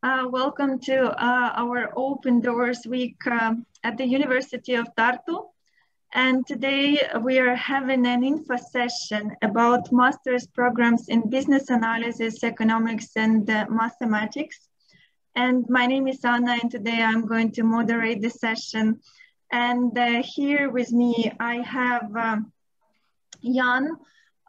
Uh, welcome to uh, our Open Doors Week uh, at the University of Tartu. And today we are having an info session about master's programs in business analysis, economics, and uh, mathematics. And my name is Anna, and today I'm going to moderate the session. And uh, here with me, I have um, Jan,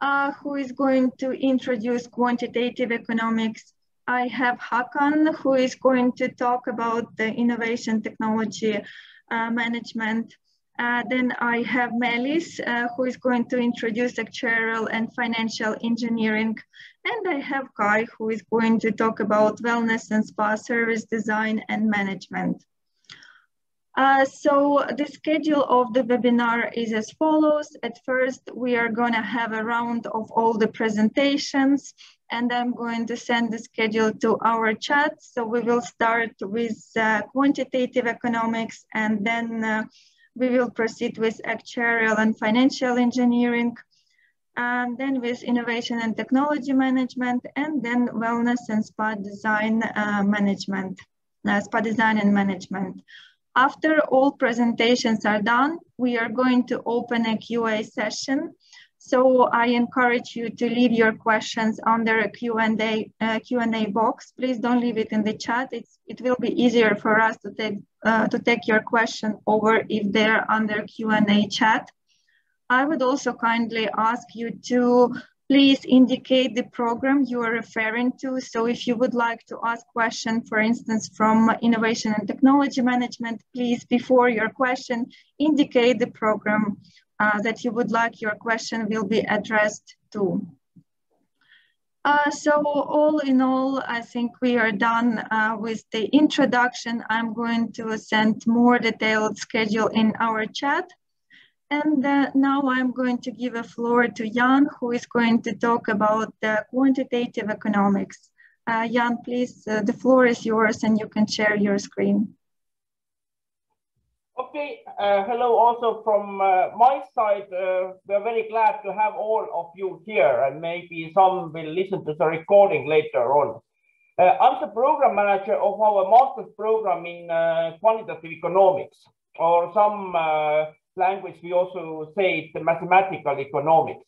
uh, who is going to introduce quantitative economics. I have Hakan, who is going to talk about the innovation technology uh, management. Uh, then I have Meelis, uh, who is going to introduce actuarial and financial engineering. And I have Kai, who is going to talk about wellness and spa service design and management. Uh, so the schedule of the webinar is as follows. At first, we are going to have a round of all the presentations, and I'm going to send the schedule to our chat. So we will start with uh, quantitative economics, and then uh, we will proceed with actuarial and financial engineering, and then with innovation and technology management, and then wellness and spa design uh, management, uh, spa design and management. After all presentations are done, we are going to open a QA session. So I encourage you to leave your questions under a Q&A uh, Q&A box. Please don't leave it in the chat. It's, it will be easier for us to take, uh, to take your question over if they're under Q&A chat. I would also kindly ask you to please indicate the program you are referring to. So if you would like to ask question, for instance, from innovation and technology management, please, before your question, indicate the program uh, that you would like your question will be addressed to. Uh, so all in all, I think we are done uh, with the introduction. I'm going to send more detailed schedule in our chat. And uh, now I'm going to give a floor to Jan, who is going to talk about the quantitative economics. Uh, Jan, please, uh, the floor is yours and you can share your screen. Okay, uh, hello also from uh, my side. Uh, we're very glad to have all of you here and maybe some will listen to the recording later on. I'm the program manager of our master's program in quantitative economics or some language, we also say it's the mathematical economics.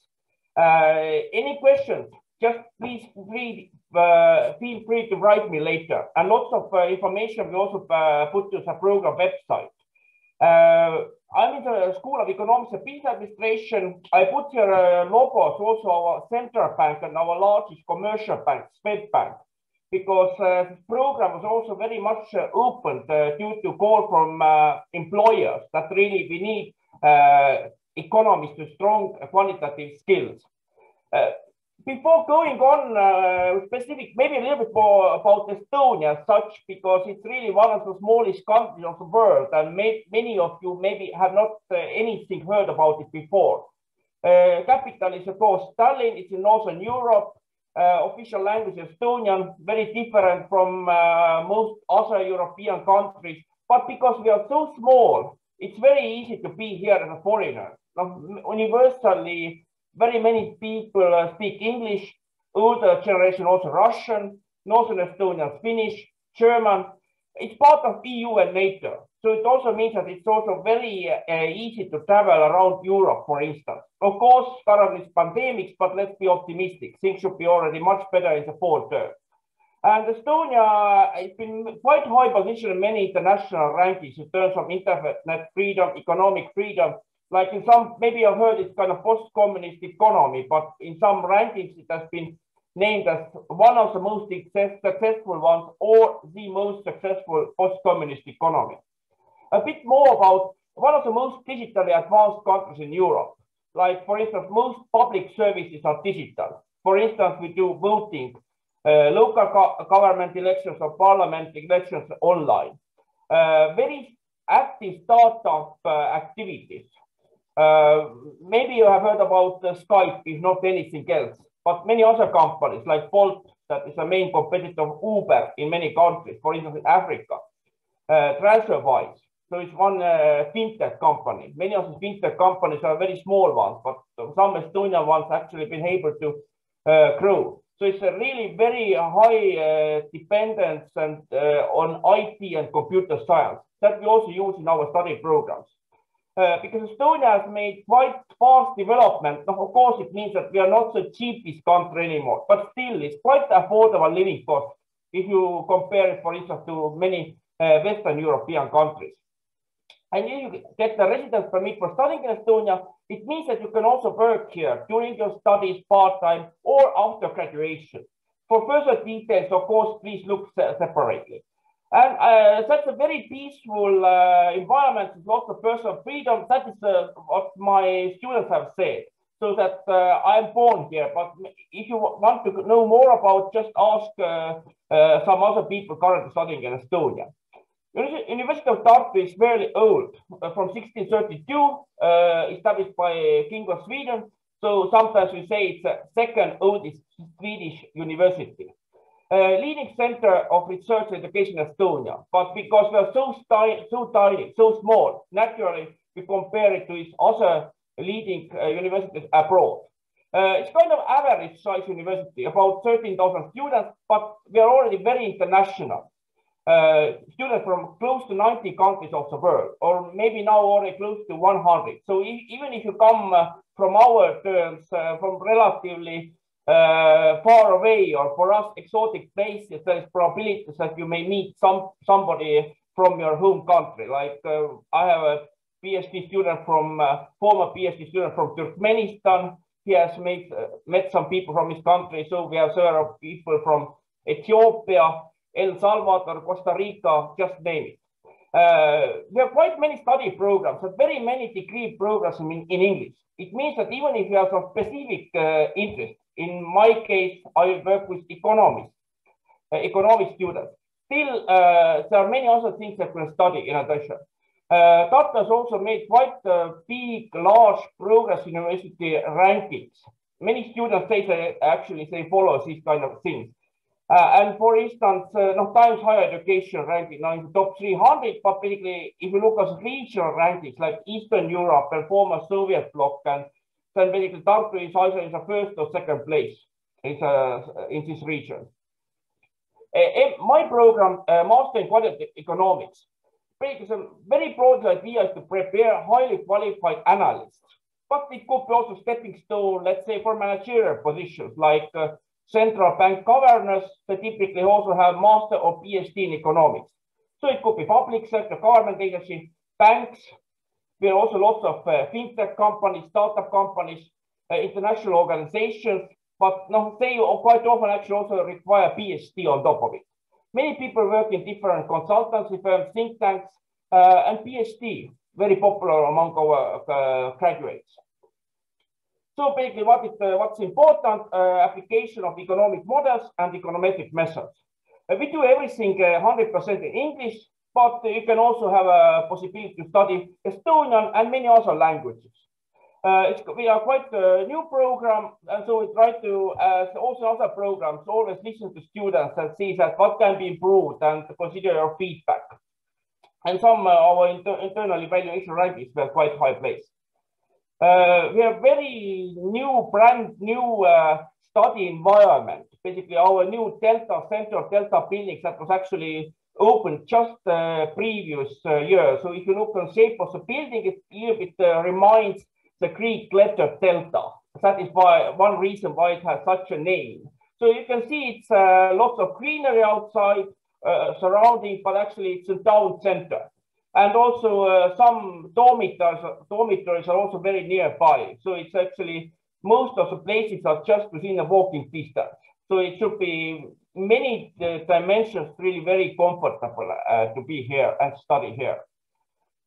Uh, any questions? Just please free, uh, feel free to write me later. And lots of uh, information we also put to the program website. I'm in the School of Economics and Business Administration. I put here uh, logos, also our central bank and our largest commercial bank, Swedbank because uh, this program was also very much uh, opened uh, due to call from uh, employers that really we need uh, economists with strong quantitative skills. Uh, before going on specific, maybe a little bit more about Estonia as such, because it's really one of the smallest countries of the world, and may, many of you maybe have not anything heard about it before. capital is of course Tallinn, it's in Northern Europe, uh, official language Estonian, very different from uh, most other European countries. But because we are so small, it's very easy to be here as a foreigner. Now, universally, very many people uh, speak English, older generation also Russian, Northern Estonian Finnish, German. It's part of EU and NATO. So it also means that it's also very uh, easy to travel around Europe, for instance. Of course, currently it's pandemics, but let's be optimistic. Things should be already much better in the fall term. And Estonia has been quite high position in many international rankings in terms of internet freedom, economic freedom. Like in some, maybe I've heard it's kind of post-communist economy, but in some rankings it has been named as one of the most success, successful ones or the most successful post-communist economy a bit more about one of the most digitally advanced countries in Europe. Like, for instance, most public services are digital. For instance, we do voting, uh, local go government elections or parliament elections online. Uh, very active startup uh, activities. Uh, maybe you have heard about Skype, if not anything else, but many other companies like Bolt, that is a main competitor of Uber in many countries, for instance, in Africa. Uh, TransferWise, so it's one uh, fintech company. Many of the fintech companies are very small ones, but some Estonian ones actually been able to uh, grow. So it's a really very high uh, dependence and uh, on IT and computer science that we also use in our study programs. Uh, because Estonia has made quite fast development. Now, of course, it means that we are not the cheapest country anymore, but still it's quite affordable living cost if you compare it, for instance, to many uh, Western European countries. And if you get the residence permit for studying in Estonia, it means that you can also work here during your studies part-time or after graduation. For further details, of course, please look separately. And uh, that's a very peaceful uh, environment lots of personal freedom. That is uh, what my students have said. So that uh, I'm born here. But if you want to know more about, just ask uh, uh, some other people currently studying in Estonia. University of Tartu is very old, from 1632, established by King of Sweden. So sometimes we say it's the second oldest Swedish university uh, leading center of research education in Estonia. But because we are so, so tiny, so small, naturally we compare it to its other leading uh, universities abroad. Uh, it's kind of average size university, about 13,000 students, but we are already very international. Uh, students from close to 90 countries of the world, or maybe now already close to 100. So if, even if you come uh, from our terms, uh, from relatively uh, far away or for us exotic places, there is probabilities that you may meet some somebody from your home country. Like uh, I have a PhD student from uh, former PhD student from Turkmenistan. He has made, uh, met some people from his country. So we have several people from Ethiopia, El Salvador, Costa Rica, just name it. Uh, we have quite many study programs and very many degree programs in, in English. It means that even if you have some specific uh, interest, in my case, I work with economists, uh, economic students. Still, uh, there are many other things that we study in addition. Uh, Tartu has also made quite uh, big, large progress in university rankings. Many students say they actually they follow these kind of things. Uh, and for instance, uh, no, Times Higher Education ranking now in the top 300, but basically, if you look at regional rankings like Eastern Europe and former Soviet bloc and then basically Tartu is either in the first or second place in, uh, in this region. Uh, my program, uh, Master in Quantitative Economics, basically a very broad idea to prepare highly qualified analysts, but it could be also stepping stone, let's say, for managerial positions like uh, central bank governors that typically also have master or PhD in economics. So it could be public sector, government agency, banks, there are also lots of uh, fintech companies, startup companies, uh, international organizations, but they quite often actually also require PhD on top of it. Many people work in different consultancy firms, think tanks, uh, and PhD, very popular among our uh, graduates. So basically what is, uh, what's important, uh, application of economic models and econometric methods. we do everything 100% in English, but you can also have a possibility to study Estonian and many other languages. Uh, we are quite a new program, and so we try to, uh, also other programs, always listen to students and see that what can be improved and consider your feedback. And some uh, our inter internal evaluation rankings were quite high place. Uh, we have very new, brand new uh, study environment. Basically, our new Delta Center, Delta buildings that was actually opened just uh, previous uh, year. So if you look on shape of the building, it a bit uh, reminds the Greek letter delta. That is why one reason why it has such a name. So you can see it's uh, lots of greenery outside uh, surrounding, but actually it's a town center. And also uh, some dormitories, dormitories are also very nearby. So it's actually most of the places are just within a walking distance. So it should be many uh, dimensions really very comfortable uh, to be here and study here.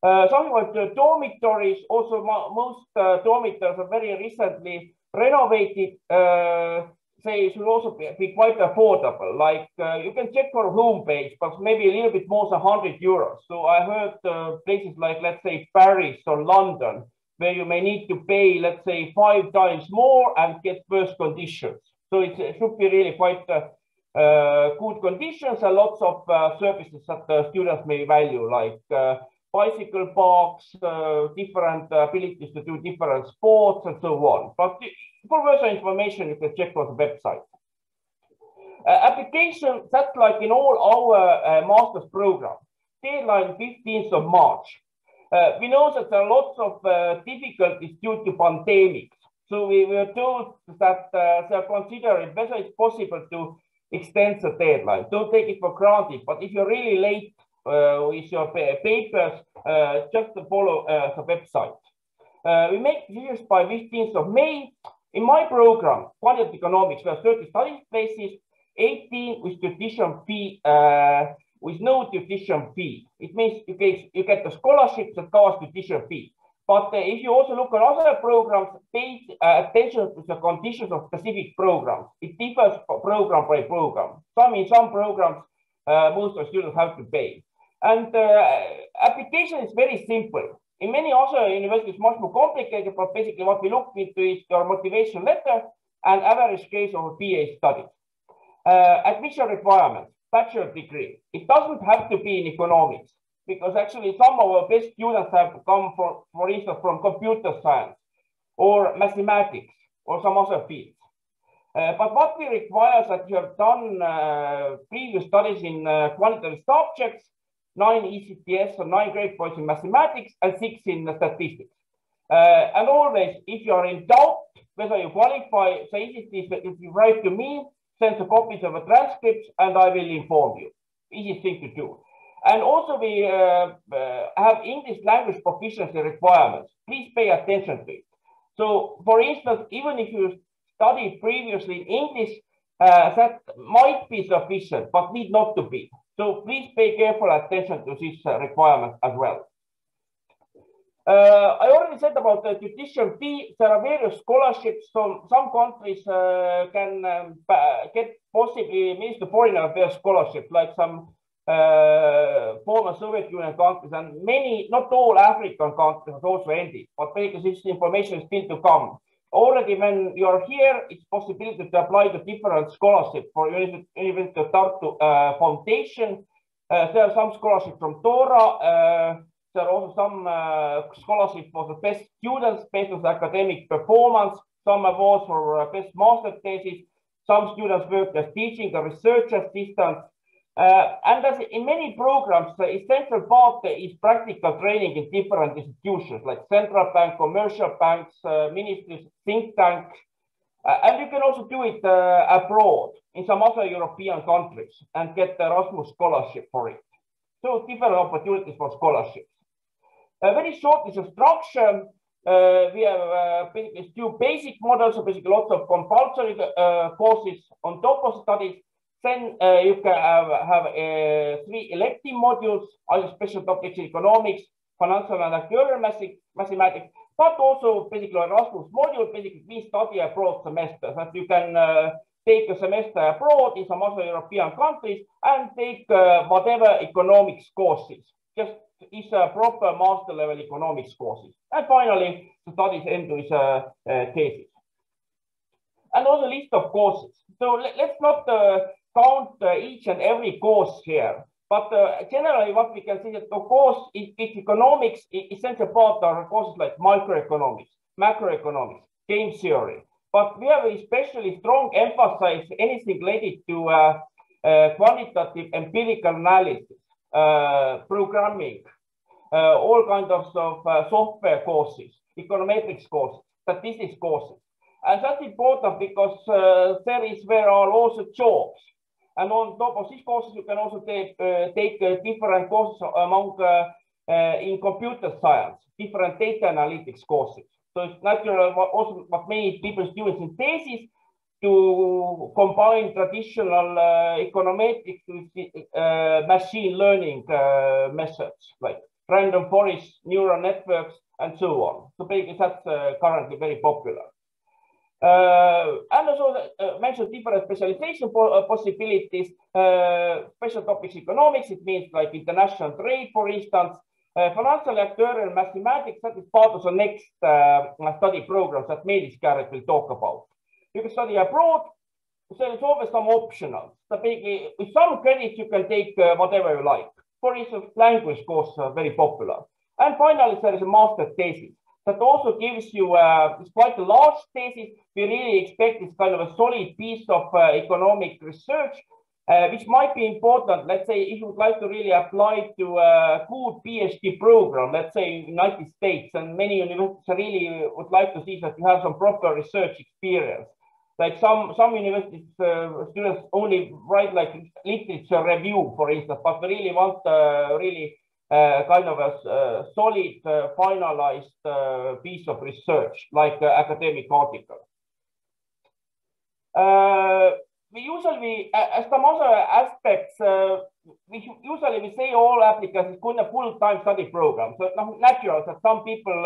Uh, something like the dormitories, also most uh, dormitories are very recently renovated. Uh, they should also be, be quite affordable. Like uh, you can check for home page, but maybe a little bit more than 100 euros. So I heard places like, let's say, Paris or London, where you may need to pay, let's say, five times more and get worse conditions. So it should be really quite uh, good conditions and lots of uh, services that the students may value, like uh, bicycle parks, different abilities to do different sports and so on. But for further information, you can check on the website. application, that's like in all our master's program. Deadline 15th of March. Uh, we know that there are lots of uh, difficulties due to pandemics. So we were told that uh, they are considering whether it's possible to extend the deadline. Don't take it for granted, but if you're really late uh, with your papers, uh, just follow uh, the website. we make decisions by 15th of May. In my program, quantitative economics, there are 30 study places, 18 with tuition fee with no tuition fee. It means you get, you get the scholarship that covers tuition fee. But uh, if you also look at other programs, pay uh, attention to the conditions of specific programs. It differs program by program. Some in some programs, uh, most of students have to pay. And application is very simple. In many other universities, much more complicated, but basically what we look into is your motivation letter and average grades of a BA study. Uh, admission requirements bachelor degree. It doesn't have to be in economics because actually some of our best students have come from, for instance, from computer science or mathematics or some other fields. Uh, but what we require is that you have done uh, previous studies in uh, quantitative subjects, nine ECTS or nine grade points in mathematics and six in statistics. Uh, and always, if you are in doubt whether you qualify, easiest is if you write to me send the copies of the transcripts and I will inform you. Easy thing to do. And also we uh, uh, have English language proficiency requirements. Please pay attention to it. So for instance, even if you studied previously in English, uh, that might be sufficient, but need not to be. So please pay careful attention to this requirement as well. Uh, I already said about the tuition fee. There are various scholarships. So some countries uh, can um, get possibly Minister Foreign Affairs scholarship, like some uh, former Soviet Union countries and many, not all African countries also ended, but because this information is still to come. Already when you're here, it's possibility to apply to different scholarship for University of Tartu uh, Foundation. Uh, there are some scholarship from DORA, uh, there are also some uh, scholarships for the best students based on academic performance, some awards for uh, best master thesis, some students work as teaching or research assistants. Uh, and as in many programs, the essential part is practical training in different institutions like central bank, commercial banks, uh, ministries, think tank. Uh, and you can also do it uh, abroad in some other European countries and get the Erasmus scholarship for it. So different opportunities for scholarships. Uh, very short is a structure. Uh, we have two basic models, so basically lots of compulsory courses on top of studies. Then you can have, have three elective modules, either special topics in economics, financial and actuarial mathematics, but also basically Erasmus module, basically we study abroad semester that you can uh, take a semester abroad in some other European countries and take uh, whatever economics courses. Just is a proper master level economics courses. And finally, the studies end with a, a thesis. And also list of courses. So let, us not uh, count each and every course here. But uh, generally, what we can see that of course, if, if economics, essential part are courses like microeconomics, macroeconomics, game theory. But we have especially strong emphasis anything related to uh, uh, quantitative empirical analysis uh, programming, uh, all kinds of, of uh, software courses, econometrics courses, statistics courses. And that's important because there is where are also jobs. And on top of these courses, you can also take, take different courses among in computer science, different data analytics courses. So it's natural also what many people do in thesis to combine traditional uh, econometrics with uh, machine learning uh, methods like random forest neural networks and so on. So basically that's uh, currently very popular. Uh, and also uh, mentioned different specialization po possibilities, special topics economics, it means like international trade, for instance, financial actuarial mathematics, that is part of the next study programs that Meelis Käärik will talk about you can study abroad. so is always some optional. So With some credits, you can take uh, whatever you like. For instance, language courses are very popular. And finally, there is a master thesis. That also gives you uh, it's quite a large thesis. We really expect it's kind of a solid piece of uh, economic research, uh, which might be important. Let's say if you would like to really apply to a good PhD program, let's say in United States, and many universities really would like to see that you have some proper research experience. Like some some universities uh, students only write like literature review, for instance, but really want uh, really kind of a uh, solid, uh, finalized uh, piece of research, like academic article. we usually, as some other aspects, we usually we say all applicants could a full-time study program. So natural that some people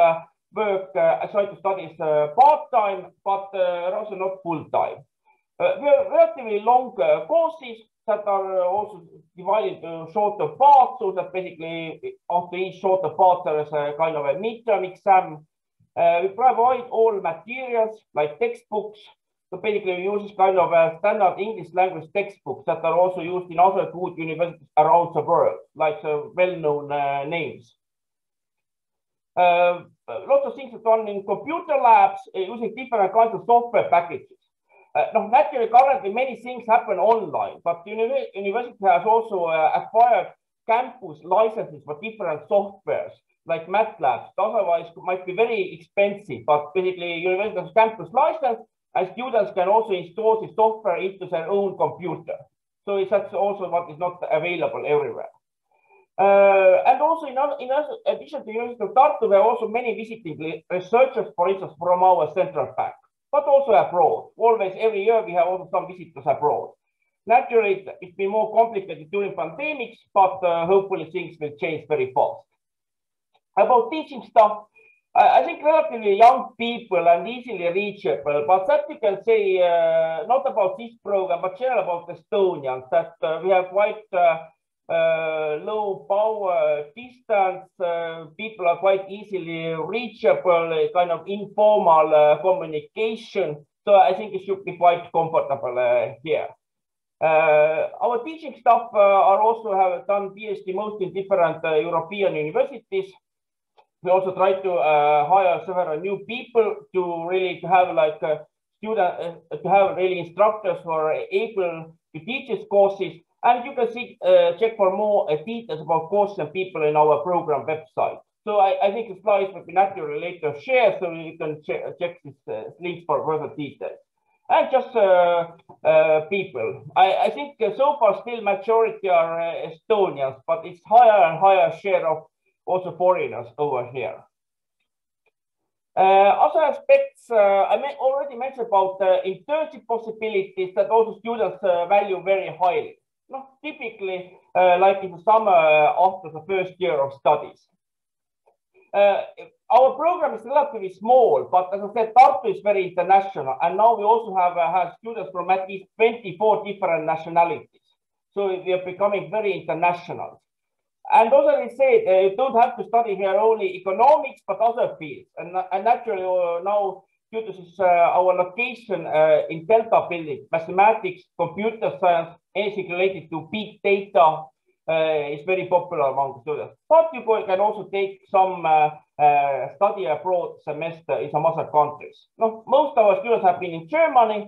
work, uh, to study uh, part-time, but uh, also not full-time. Uh, relatively long uh, courses that are also divided into shorter parts, so that basically after each shorter part there is a kind of a midterm exam. Uh, we provide all materials like textbooks. So basically we use kind of a standard English language textbooks that are also used in other good universities around the world, like the well-known uh, names. Uh, lots of things are done in computer labs uh, using different kinds of software packages. Uh, no, naturally, currently many things happen online, but the university has also uh, acquired campus licenses for different softwares like MATLAB. Otherwise, might be very expensive, but basically, university has campus license, and students can also install the software into their own computer. So that's also what is not available everywhere. Uh, and also, in, in addition to the University of Tartu, there are also many visiting researchers, for instance, from our central bank but also abroad. Always, every year, we have also some visitors abroad. Naturally, it's been more complicated during pandemics, but uh, hopefully things will change very fast. About teaching stuff, I think relatively young people and easily reachable, but that you can say uh, not about this program, but generally about Estonians, that uh, we have quite uh, low power distance, uh, people are quite easily reachable, kind of informal uh, communication. So I think it should be quite comfortable here. Uh, our teaching staff uh, are also have done PhD most in different uh, European universities. We also try to hire several new people to really to have like student to have really instructors who are able to teach these courses and you can see, uh, check for more uh, details about courses and people in our program website. So I, I think the slides will be naturally later shared so you can check, check these uh, links for further details. And just uh, uh, people. I, I think uh, so far still majority are Estonians, but it's higher and higher share of also foreigners over here. Uh, other aspects, uh, I already mentioned about uh, internship possibilities that also students value very highly no, typically uh, like in the summer after the first year of studies. Uh, our program is relatively small, but as I said, Tartu is very international. And now we also have, uh, have students from at least 24 different nationalities. So we are becoming very international. And also I said, uh, you don't have to study here only economics, but other fields. And, and naturally uh, now due to this, uh, our location uh, in Delta building, mathematics, computer science, anything related to big data uh, is very popular among students. But you can also take some study abroad semester in some other countries. No, most of our students have been in Germany,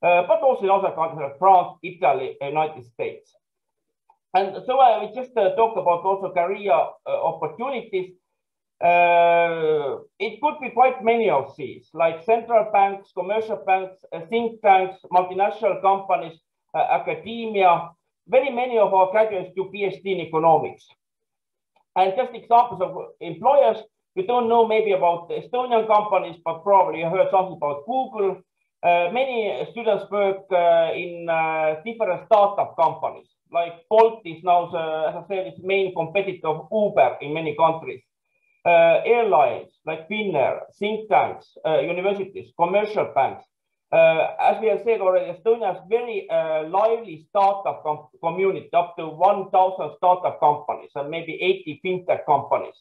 but also in other countries like France, Italy, United States. And so I will just uh, talk about also career uh, opportunities. Uh, it could be quite many of these, like central banks, commercial banks, think tanks, multinational companies, academia. Very many of our graduates do PhD in economics. And just examples of employers, you don't know maybe about the Estonian companies, but probably you heard something about Google. Uh, many students work uh, in uh, different startup companies, like Bolt is now, the, as I said, its main competitor of Uber in many countries uh, airlines like Finnair, think tanks, uh, universities, commercial banks. Uh, as we have said already, Estonia has very uh, lively startup com community, up to 1,000 startup companies and maybe 80 fintech companies.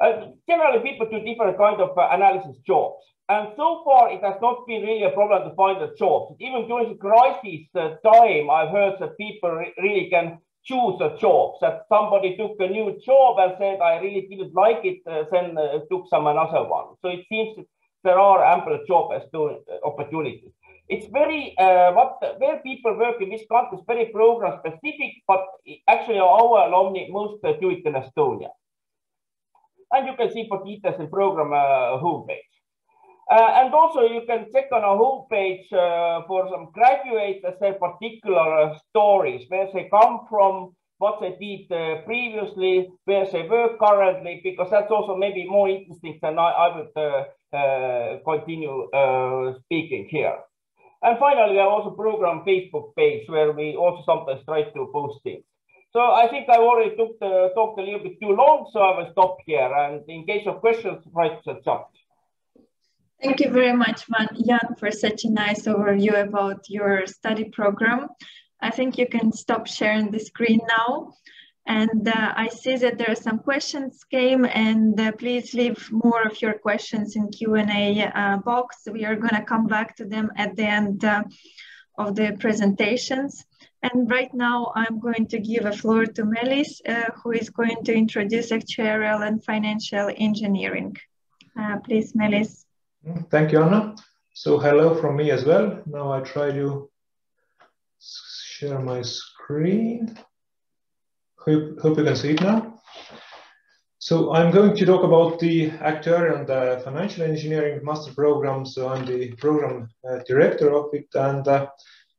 Uh, generally, people do different kind of uh, analysis jobs. And so far, it has not been really a problem to find a job. Even during the crisis time, I've heard that people re really can choose a job. That somebody took a new job and said, I really didn't like it, uh, then uh, took some another one. So it seems there are ample job opportunities. It's very uh, what where people work in this country is very program specific, but actually our alumni most do it in Estonia. And you can see for details in program uh, homepage. Uh, and also you can check on our homepage uh, for some graduates their particular stories, where they come from, what they did uh, previously, where they work currently, because that's also maybe more interesting than I, I would uh, uh, continue uh, speaking here. And finally, have also program Facebook page where we also sometimes try to post things. So I think I already took the, talked a little bit too long, so I will stop here. And in case of questions, write the chat. Thank you very much, Jan, for such a nice overview about your study program. I think you can stop sharing the screen now. And uh, I see that there are some questions came and uh, please leave more of your questions in Q&A uh, box. We are gonna come back to them at the end uh, of the presentations. And right now I'm going to give a floor to Meelis, uh, who is going to introduce actuarial and financial engineering. Uh, please, Meelis. Thank you, Anna. So hello from me as well. Now I try to share my screen. Hope, hope you can see it now. So I'm going to talk about the actuarial and the financial engineering master program. So I'm the program uh, director of it. And uh,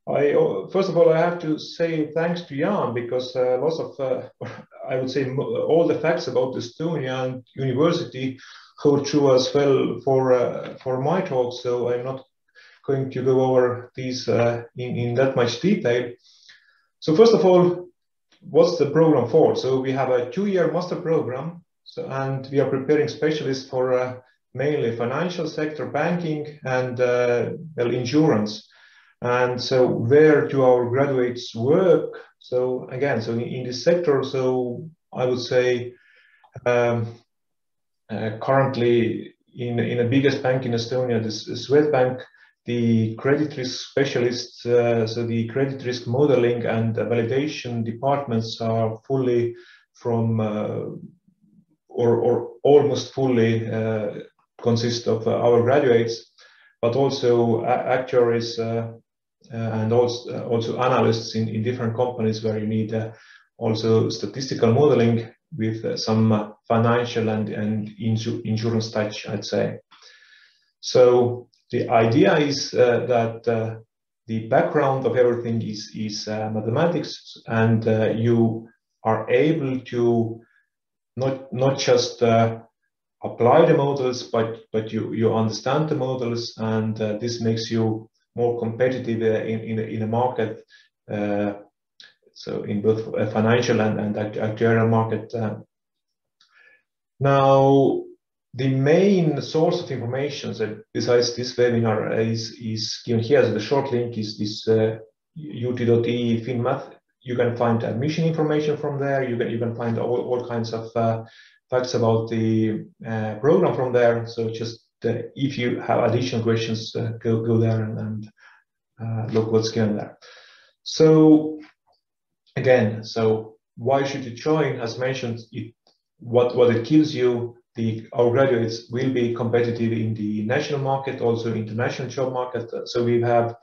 I, first of all, I have to say thanks to Jan because uh, lots of, uh, I would say all the facts about Estonia and university hold true as well for uh, for my talk, so I'm not going to go over these in, in that much detail. So first of all, what's the program for? So we have a two-year master program, so, and we are preparing specialists for uh, mainly financial sector, banking, and uh, well, insurance. And so where do our graduates work? So again, so in, in this sector, so I would say um, uh, currently, in, in the biggest bank in Estonia, the Swedbank, the credit risk specialists, uh, so the credit risk modeling and validation departments are fully from uh, or, or almost fully uh, consist of uh, our graduates, but also actuaries uh, and also, also analysts in, in different companies where you need also statistical modeling with uh, some uh, financial and, and insu insurance touch, I'd say. So the idea is uh, that uh, the background of everything is, is uh, mathematics and you are able to not, not just apply the models, but, but you, you understand the models and this makes you more competitive in, in, in a market so in both financial and, and actuarial market. Uh, now, the main source of information that besides this webinar is, is given here. So the short link is this uh, ut.ee finmath. You can find admission information from there. You can you can find all, all kinds of uh, facts about the uh, program from there. So just uh, if you have additional questions, uh, go go there and, and uh, look what's given there. So again, so why should you join? As mentioned, it, what, what it gives you, the, our graduates will be competitive in the national market, also international job market. So we have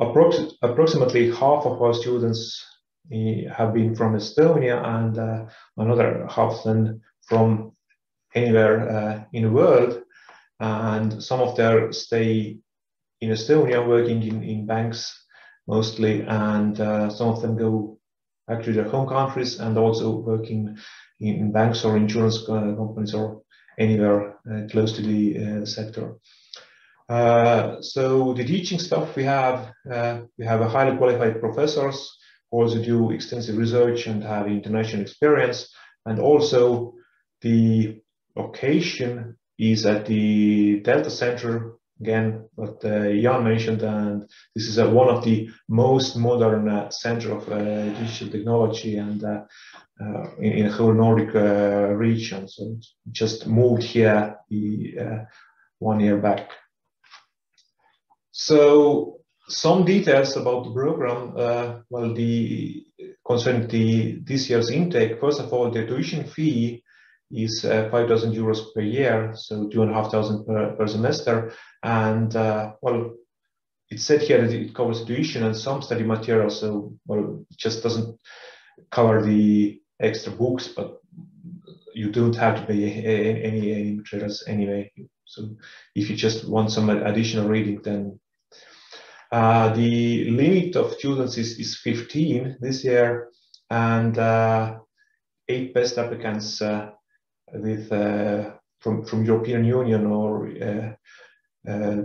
approx approximately half of our students eh, have been from Estonia and uh, another half then from anywhere uh, in the world. And some of them stay in Estonia working in, in banks mostly, and uh, some of them go actually their home countries and also working in banks or insurance uh, companies or anywhere uh, close to the uh, sector. So the teaching stuff we have, we have a highly qualified professors who also do extensive research and have international experience. And also the location is at the Delta Center again what uh, Jan mentioned, and this is uh, one of the most modern uh, center of digital technology and uh, uh, in, in, the whole Nordic region. So just moved here the, one year back. So some details about the program. Uh, well, the concerning the this year's intake. First of all, the tuition fee is uh, 5,000 euros per year, so two and a half thousand per, per semester. And uh, well, it said here that it covers tuition and some study material, so well, it just doesn't cover the extra books, but you don't have to pay any, any, materials anyway. So if you just want some additional reading, then uh, the limit of students is, is 15 this year, and uh, eight best applicants uh, with uh, from from European Union or uh, uh,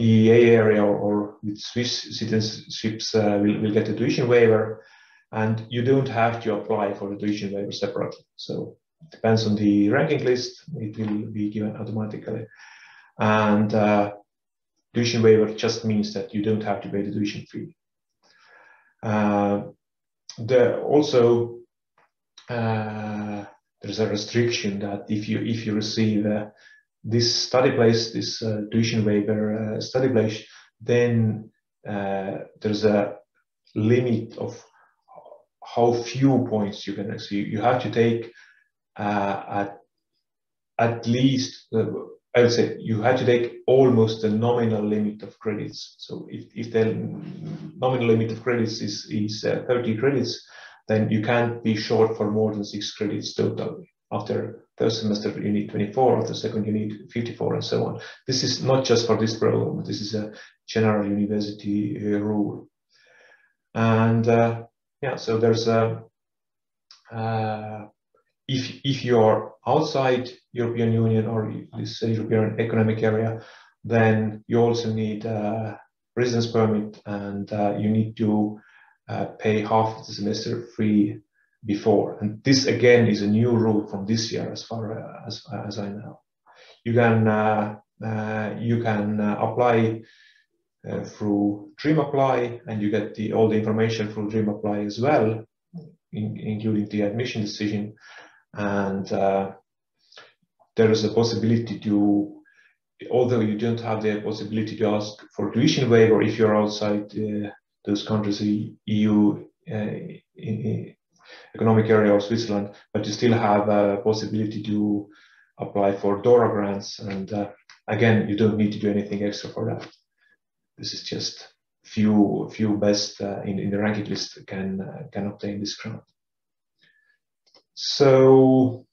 EEA area or, or, with Swiss citizenships will, will get a tuition waiver, and you don't have to apply for the tuition waiver separately. So it depends on the ranking list; it will be given automatically, and tuition waiver just means that you don't have to pay the tuition fee. Uh, there also uh, there's a restriction that if you if you receive uh, this study place, this uh, tuition waiver uh, study place, then uh, there's a limit of how few points you can receive. You have to take at at least I would say you have to take almost the nominal limit of credits. So if, if the nominal limit of credits is, is uh, 30 credits, then you can't be short for more than six credits total. After first semester, you need 24, after second, you need 54, and so on. This is not just for this program, this is a general university uh, rule. And uh, yeah, so there's a, uh, if, if you're outside European Union or this European Economic Area, then you also need a residence permit and uh, you need to uh, pay half the semester free before. And this again is a new rule from this year as far uh, as, as I know. You can, uh, uh, you can uh, through DreamApply and you get the, all the information through DreamApply as well, in, including the admission decision. And uh, there is a possibility to although you don't have the possibility to ask for tuition waiver if you're outside uh, those countries EU uh, economic area of Switzerland but you still have a possibility to apply for DORA grants. And uh, again you don't need to do anything extra for that this is just few few best uh, in, in the ranking list can uh, can obtain this grant so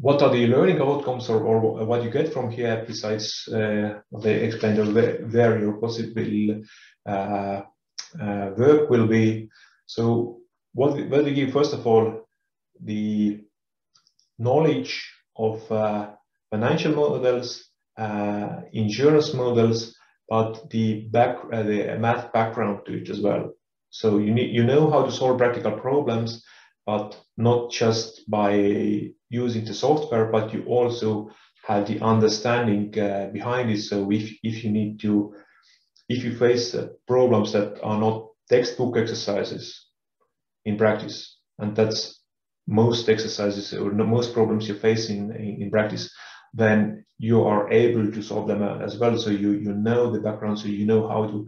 what are the learning outcomes or, or what you get from here besides uh, they explained where your possible uh, uh, work will be. So what, what we give first of all the knowledge of uh, financial models, uh, insurance models, but the back uh, the math background to it as well. So you need you know how to solve practical problems but not just by using the software, but you also have the understanding uh, behind it. So if, if you need to, if you face uh, problems that are not textbook exercises in practice, and that's most exercises or most problems you face in, in, in practice, then you are able to solve them as well. So you, you know the background, so you know how to,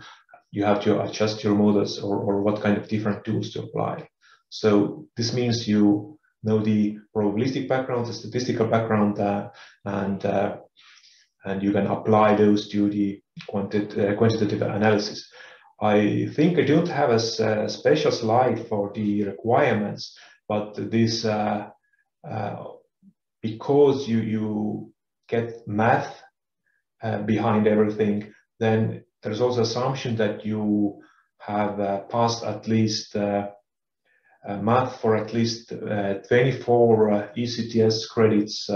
you have to adjust your models or, or what kind of different tools to apply. So this means you know the probabilistic background, the statistical background, uh, and uh, and you can apply those to the quantit uh, quantitative analysis. I think I don't have a, a, special slide for the requirements, but this uh, uh, because you you get math uh, behind everything, then there's also assumption that you have passed at least uh, math for at least uh, 24 uh, ECTS credits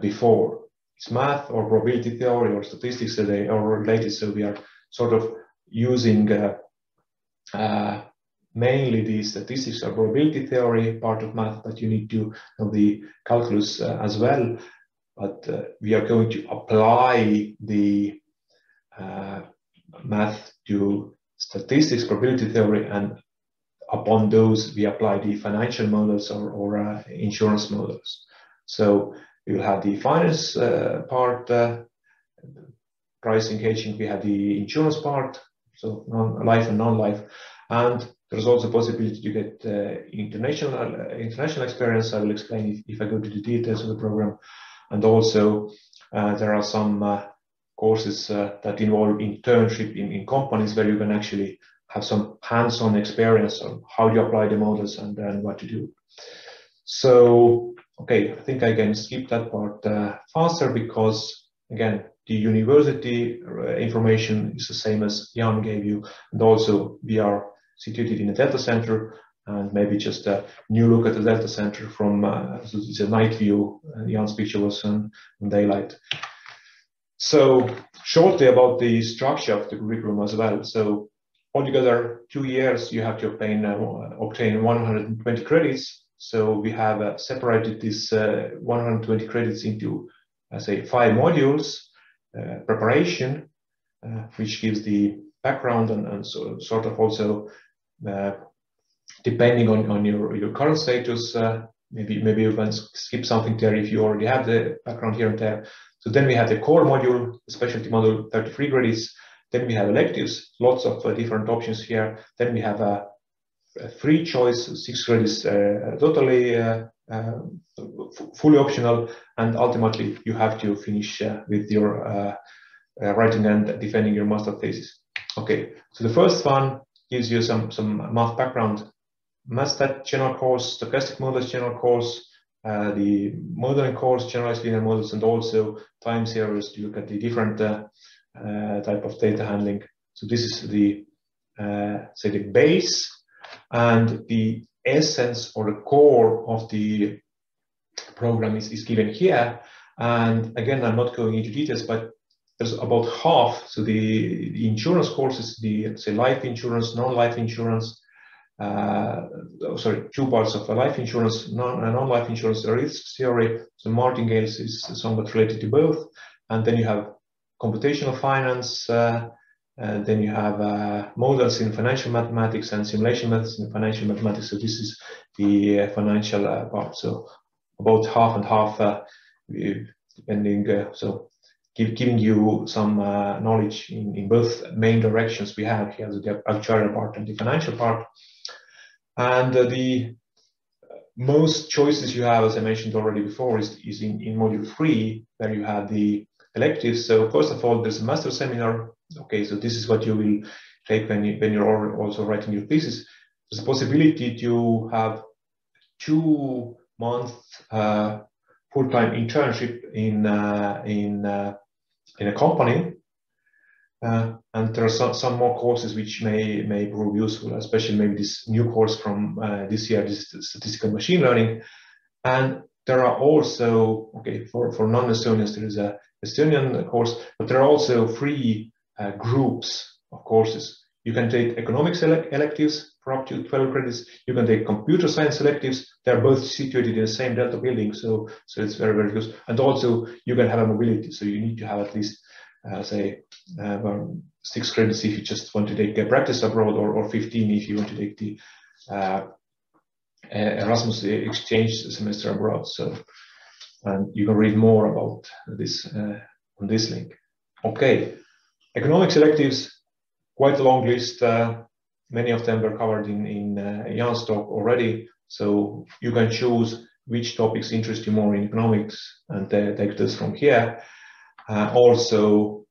before. It's math or probability theory or statistics they are related. So we are sort of using mainly the statistics or probability theory part of math, but you need to know the calculus uh, as well. But uh, we are going to apply the uh, math to statistics, probability theory, and upon those, we apply the financial models or, or uh, insurance models. So we will have the finance uh, part, uh, price engaging, we have the insurance part, so non-life and non-life. And there's also possibility to get uh, international international experience. I will explain if, if, I go to the details of the program. And also uh, there are some uh, courses uh, that involve internship in, in companies where you can actually have some hands-on experience on how you apply the models and, and what to do. So, okay, I think I can skip that part uh, faster because again, the university information is the same as Jan gave you. And also we are situated in a Delta Center and maybe just a new look at the Delta Center from uh, it's a night view. Uh, Jan's picture was on, on, daylight. So shortly about the structure of the curriculum as well. So altogether two years you have to obtain uh, obtain 120 credits. So we have uh, separated this uh, 120 credits into, I say, five modules. Uh, preparation, which gives the background and, and so, sort of also uh, depending on, on your, your current status, uh, maybe maybe you can skip something there if you already have the background here and there. So then we have the core module, specialty module, 33 credits. Then we have electives, lots of uh, different options here. Then we have a, a free choice, six credits, uh, totally uh, uh, fully optional. And ultimately, you have to finish with your writing and defending your master thesis. Okay, so the first one gives you some, some math background. MathStat general course, stochastic models general course, uh, the modeling course, generalized linear models, and also time series to look at the different uh, uh, type of data handling. So this is the, uh, say the base and the essence or the core of the program is, is given here. And again, I'm not going into details, but there's about half. So the, the insurance courses, the say life insurance, non-life insurance, uh, oh, sorry, two parts of a life insurance, non, uh, non-life insurance, risk theory. So martingales is somewhat related to both. And then you have computational finance, uh, and then you have uh, models in financial mathematics and simulation methods in financial mathematics. So this is the uh, financial uh, part. So about half and half, depending. so give, giving you some uh, knowledge in, in both main directions we have here, the actuarial part and the financial part. And uh, the most choices you have, as I mentioned already before, is, is in, in module three, where you have the electives. So first of all, there's a master seminar. Okay, so this is what you will take when, you, when you're also writing your thesis. There's a possibility to have two month uh, full-time internship in uh, in uh, in a company. Uh, and there are some, some more courses which may may prove useful, especially maybe this new course from uh, this year, this statistical machine learning. And there are also, okay, for, for non-Estonians, there is a Estonian course, but there are also free uh, groups of courses. You can take economics ele electives for up to 12 credits. You can take computer science electives. They're both situated in the same Delta building, so so it's very very good. And also you can have a mobility, so you need to have at least say uh, six credits if you just want to take a practice abroad, or, or 15 if you want to take the uh, Erasmus exchange semester abroad. So and you can read more about this uh, on this link. Okay, economics electives, quite a long list. Uh, many of them were covered in, in Jan's talk already. So you can choose which topics interest you more in economics and uh, take this from here. Uh, also,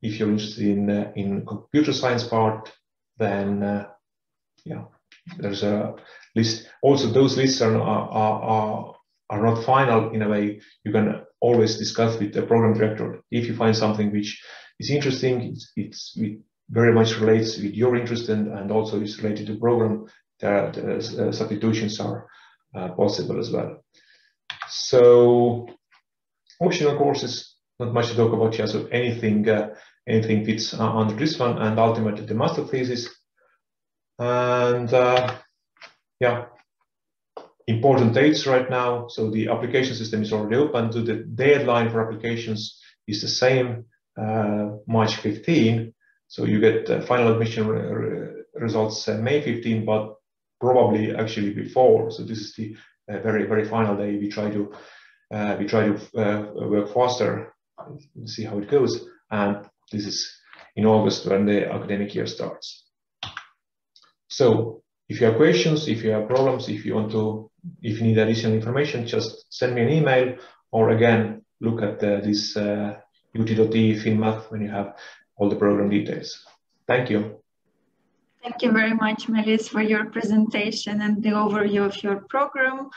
if you're interested in, uh, in computer science part, then uh, yeah, there's a list. Also, those lists are, are, are, are not final in a way. You can always discuss with the program director. If you find something which is interesting, it's, it's very much relates with your interest and, and also is related to program that uh, substitutions are uh, possible as well. So optional courses, not much to talk about here. So anything, uh, anything fits uh, under this one and ultimately the master thesis. And uh, yeah, important dates right now. So the application system is already open. So the deadline for applications is the same, uh, March 15. So you get uh, final admission re results uh, May 15, but probably actually before. So this is the very very final day. We try to we try to work faster see how it goes. And this is in August when the academic year starts. So if you have questions, if you have problems, if you want to, if you need additional information, just send me an email or again, look at uh, this uh, ut.ee FinMath when you have all the program details. Thank you. Thank you very much, Meelis, for your presentation and the overview of your program.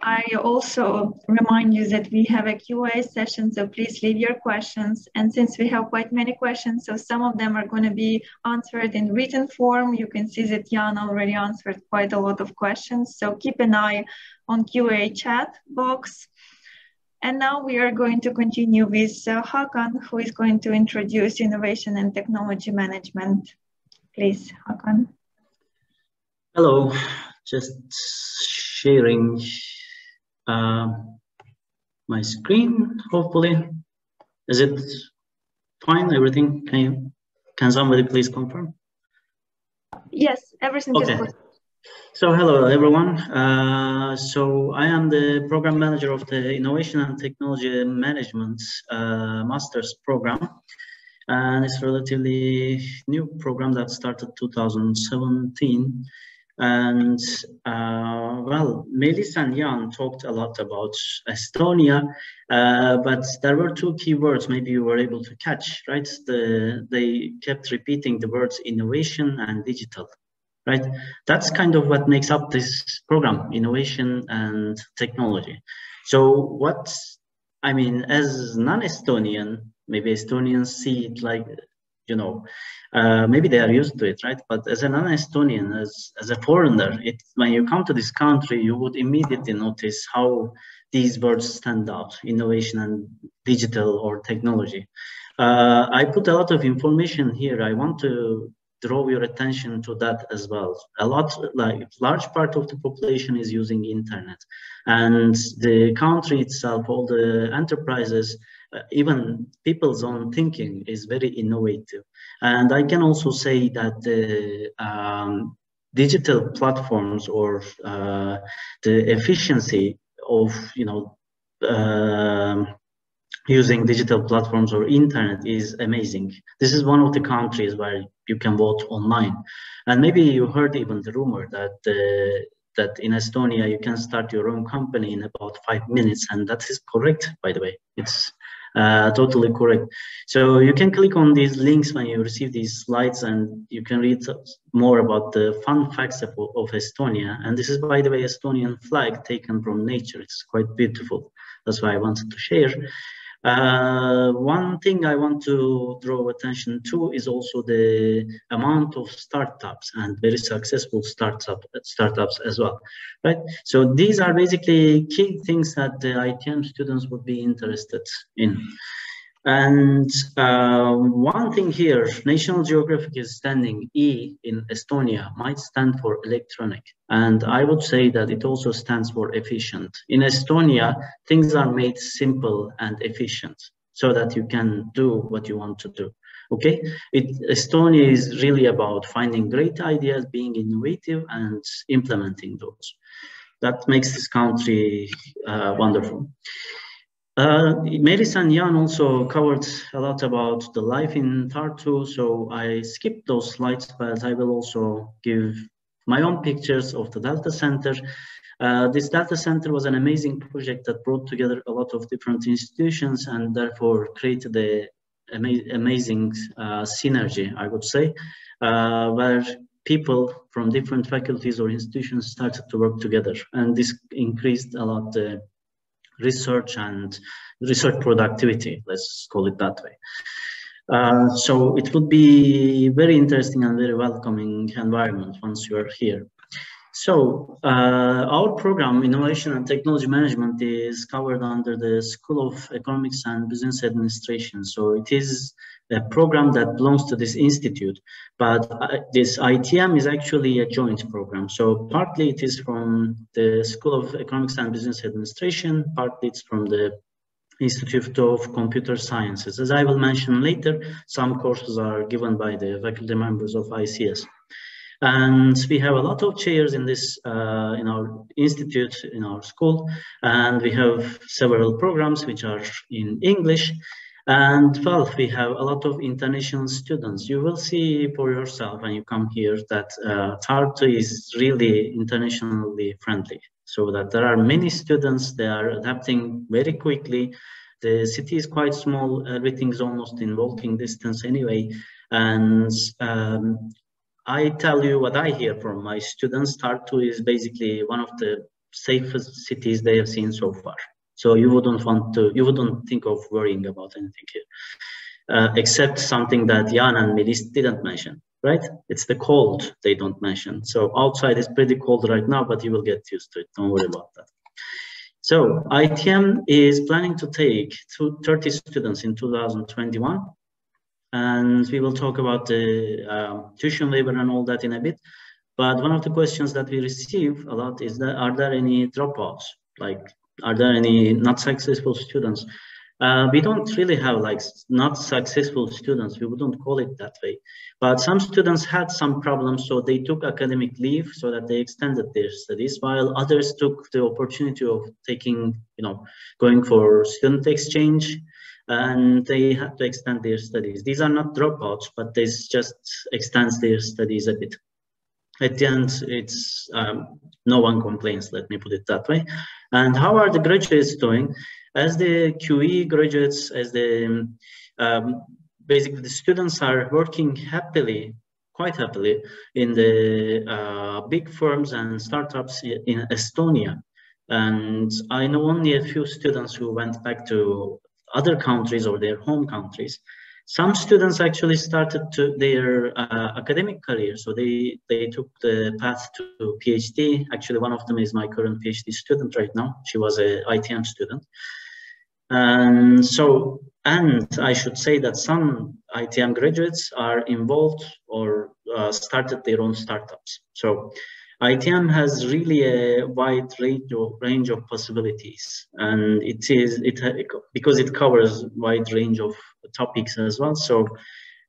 I also remind you that we have a QA session, so please leave your questions. And since we have quite many questions, so some of them are going to be answered in written form. You can see that Jan already answered quite a lot of questions. So keep an eye on QA chat box. And now we are going to continue with uh, Hakan, who is going to introduce innovation and technology management. Please, Hakan. Hello, just sharing uh, my screen, hopefully. Is it fine, everything? Can you, can somebody please confirm? Yes, everything okay. is good. So hello everyone. Uh, so I am the program manager of the Innovation and Technology Management uh, Master's Program and it's relatively new program that started 2017 and uh, well Meelis and jan talked a lot about estonia uh, but there were two key words maybe you were able to catch right? The, they kept repeating the words innovation and digital right? That's kind of what makes up this program innovation and technology. So what i mean as non-estonian maybe Estonians see it like, you know, uh, maybe they are used to it, right? But as a non-Estonian, as, as a foreigner, it, when you come to this country, you would immediately notice how these words stand out, innovation and digital or technology. Uh, I put a lot of information here. I want to draw your attention to that as well. A lot, like large part of the population is using internet and the country itself, all the enterprises even people's own thinking is very innovative. And I can also say that the um, digital platforms or uh, the efficiency of, you know, uh, using digital platforms or internet is amazing. This is one of the countries where you can vote online. And maybe you heard even the rumor that uh, that in Estonia you can start your own company in about five minutes, and that is correct, by the way. It's uh, totally correct. So you can click on these links when you receive these slides and you can read more about the fun facts of, of Estonia. And this is, by the way, Estonian flag taken from nature. It's quite beautiful. That's why I wanted to share. Uh, one thing I want to draw attention to is also the amount of startups and very successful startup, startups as well, right? So these are basically key things that the ITM students would be interested in. And uh, one thing here, National Geographic is standing E in Estonia might stand for electronic. And I would say that it also stands for efficient. In Estonia, things are made simple and efficient so that you can do what you want to do. Okay, it, Estonia is really about finding great ideas, being innovative and implementing those. That makes this country uh, wonderful. Uh, Meelis and Jan also covered a lot about the life in Tartu, so I skipped those slides, but I will also give my own pictures of the Delta Center. Uh, this Delta Center was an amazing project that brought together a lot of different institutions and therefore created a ama amazing uh, synergy, I would say, uh, where people from different faculties or institutions started to work together. And this increased a lot the research and research productivity, let's call it that way. Uh, so it would be very interesting and very welcoming environment once you are here. So uh, our program, Innovation and Technology Management, is covered under the School of Economics and Business Administration. So it is a program that belongs to this institute, but uh, this ITM is actually a joint program. So partly it is from the School of Economics and Business Administration, partly it's from the Institute of Computer Sciences. As I will mention later, some courses are given by the faculty members of ICS. And we have a lot of chairs in this, uh, in our institute, in our school, and we have several programs which are in English. And well, we have a lot of international students. You will see for yourself when you come here that uh, Tartu is really internationally friendly. So that there are many students, they are adapting very quickly. The city is quite small, everything is almost in walking distance anyway. And um, I tell you what I hear from my students, Tartu is basically one of the safest cities they have seen so far. So you wouldn't want to, you wouldn't think of worrying about anything here, uh, except something that Jan and Meelis didn't mention, right? It's the cold they don't mention. So outside is pretty cold right now, but you will get used to it. Don't worry about that. So ITM is planning to take 30 students in 2021. And we will talk about the uh, tuition waiver and all that in a bit. But one of the questions that we receive a lot is that are there any dropouts? Like are there any not successful students? Uh, we don't really have like not successful students. We wouldn't call it that way. But some students had some problems, so they took academic leave so that they extended their studies, while others took the opportunity of taking, you know, going for student exchange, and they had to extend their studies. These are not dropouts, but this just extends their studies a bit. At the end, it's um, no one complains. Let me put it that way. And how are the graduates doing? As the QE graduates, as the um, basically the students are working happily, quite happily in the uh, big firms and startups in Estonia. And I know only a few students who went back to other countries or their home countries. Some students actually started to their uh, academic career, so they they took the path to PhD. Actually, one of them is my current PhD student right now. She was a ITM student, and so and I should say that some ITM graduates are involved or uh, started their own startups. So ITM has really a wide range of, range of possibilities, and it is it because it covers wide range of topics as well. So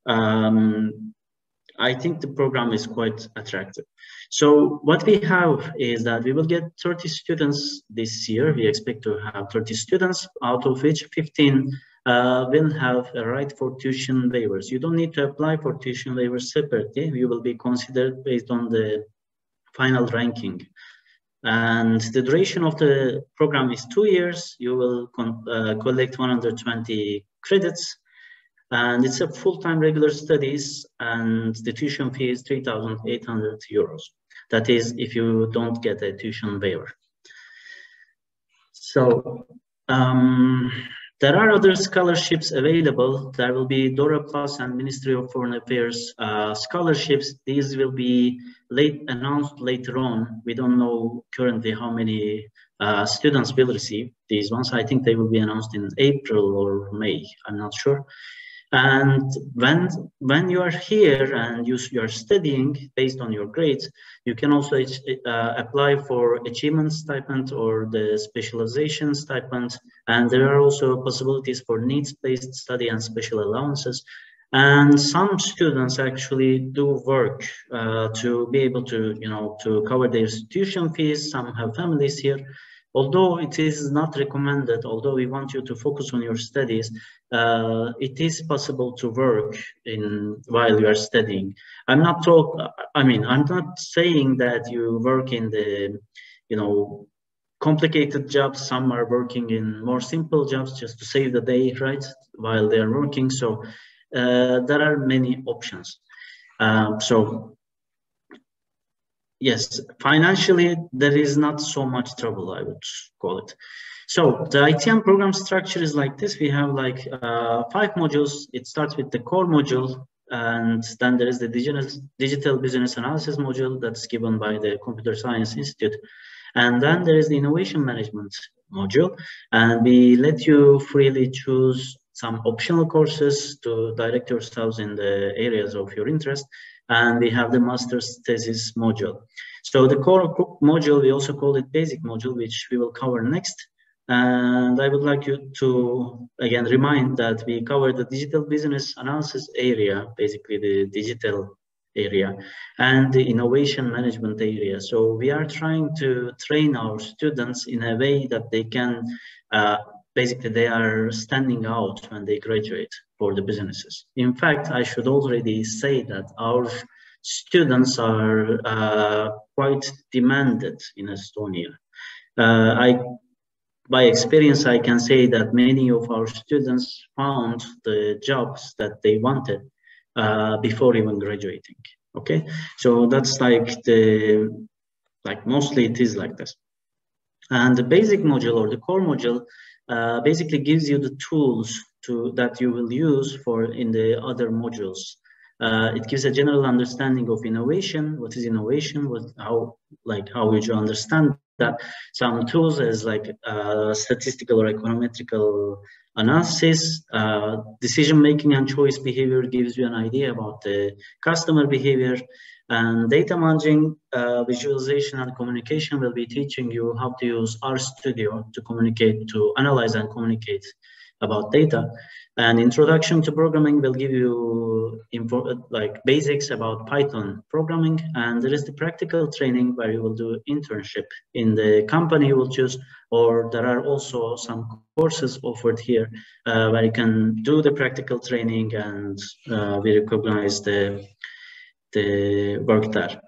um, I think the program is quite attractive. So what we have is that we will get 30 students this year. We expect to have 30 students, out of which 15 uh, will have a right for tuition waivers. You don't need to apply for tuition waivers separately. You will be considered based on the final ranking. And the duration of the program is two years. You will uh, collect 120 credits. And it's a full-time regular studies and the tuition fee is 3,800 euros. That is if you don't get a tuition waiver. So um, there are other scholarships available. There will be DORA Plus and Ministry of Foreign Affairs uh, scholarships. These will be late announced later on. We don't know currently how many uh, students will receive these ones. I think they will be announced in April or May. I'm not sure. And when, when you are here and you, you are studying based on your grades, you can also uh, apply for achievement stipend or the specialization stipend. And there are also possibilities for needs-based study and special allowances. And some students actually do work uh, to be able to, you know, to cover their tuition fees. Some have families here although it is not recommended, although we want you to focus on your studies, uh, it is possible to work in while you are studying. I'm not talk. I mean, I'm not saying that you work in the, you know, complicated jobs. Some are working in more simple jobs just to save the day, right? While they are working. So uh, there are many options. Uh, so yes, financially, there is not so much trouble, I would call it. So the ITM program structure is like this. We have like uh, five modules. It starts with the core module, and then there is the digital, digital business analysis module that's given by the Computer Science Institute. And then there is the innovation management module, and we let you freely choose some optional courses to direct yourselves in the areas of your interest and we have the master's thesis module. So the core module, we also call it basic module, which we will cover next. And I would like you to, again, remind that we cover the digital business analysis area, basically the digital area, and the innovation management area. So we are trying to train our students in a way that they can uh, basically they are standing out when they graduate for the businesses. In fact, I should already say that our students are uh, quite demanded in Estonia. Uh, I, by experience, I can say that many of our students found the jobs that they wanted uh, before even graduating. Okay, so that's like the, like mostly it is like this. And the basic module or the core module uh, basically gives you the tools to that you will use for in the other modules. Uh, it gives a general understanding of innovation. What is innovation? What how like how would you understand that? Some tools as like uh, statistical or econometrical analysis, uh, decision making and choice behavior gives you an idea about the customer behavior. And data managing, uh, visualization and communication will be teaching you how to use RStudio to communicate, to analyze and communicate about data. And introduction to programming will give you like basics about Python programming. And there is the practical training where you will do internship in the company you will choose, or there are also some courses offered here uh, where you can do the practical training and uh, we recognize the the work there.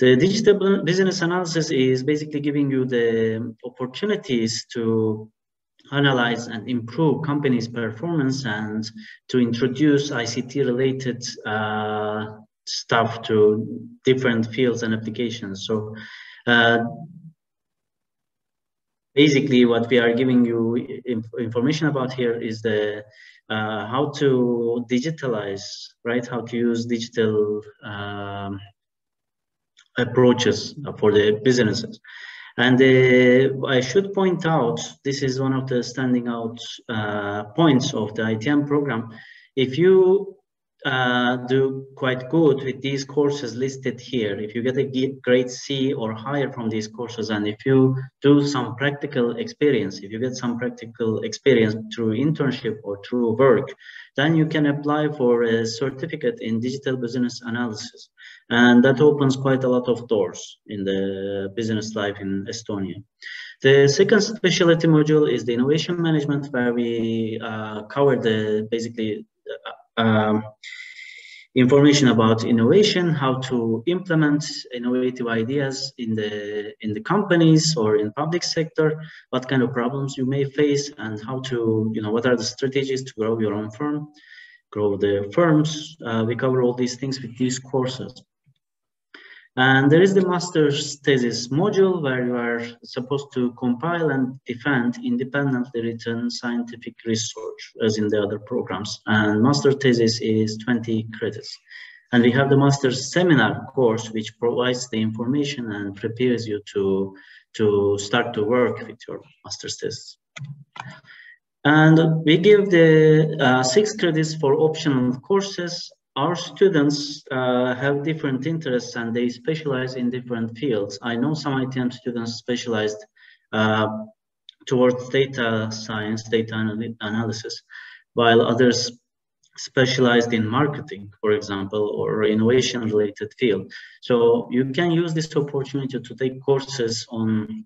The digital business analysis is basically giving you the opportunities to analyze and improve companies' performance and to introduce ICT related uh, stuff to different fields and applications. So uh, basically what we are giving you inf information about here is the uh, how to digitalize, right? How to use digital um, approaches for the businesses. And uh, I should point out, this is one of the standing out uh, points of the ITM program. If you uh, do quite good with these courses listed here. If you get a grade C or higher from these courses, and if you do some practical experience, if you get some practical experience through internship or through work, then you can apply for a certificate in digital business analysis. And that opens quite a lot of doors in the business life in Estonia. The second specialty module is the innovation management, where we uh, cover the basically uh, um, information about innovation, how to implement innovative ideas in the in the companies or in public sector, what kind of problems you may face, and how to you know what are the strategies to grow your own firm, grow the firms. Uh, we cover all these things with these courses. And there is the master's thesis module where you are supposed to compile and defend independently written scientific research as in the other programs. And master thesis is 20 credits. And we have the master's seminar course, which provides the information and prepares you to, to start to work with your master's thesis. And we give the uh, six credits for optional courses our students uh, have different interests and they specialize in different fields. I know some ITM students specialized uh, towards data science, data analysis, while others specialized in marketing, for example, or innovation related field. So you can use this opportunity to take courses on,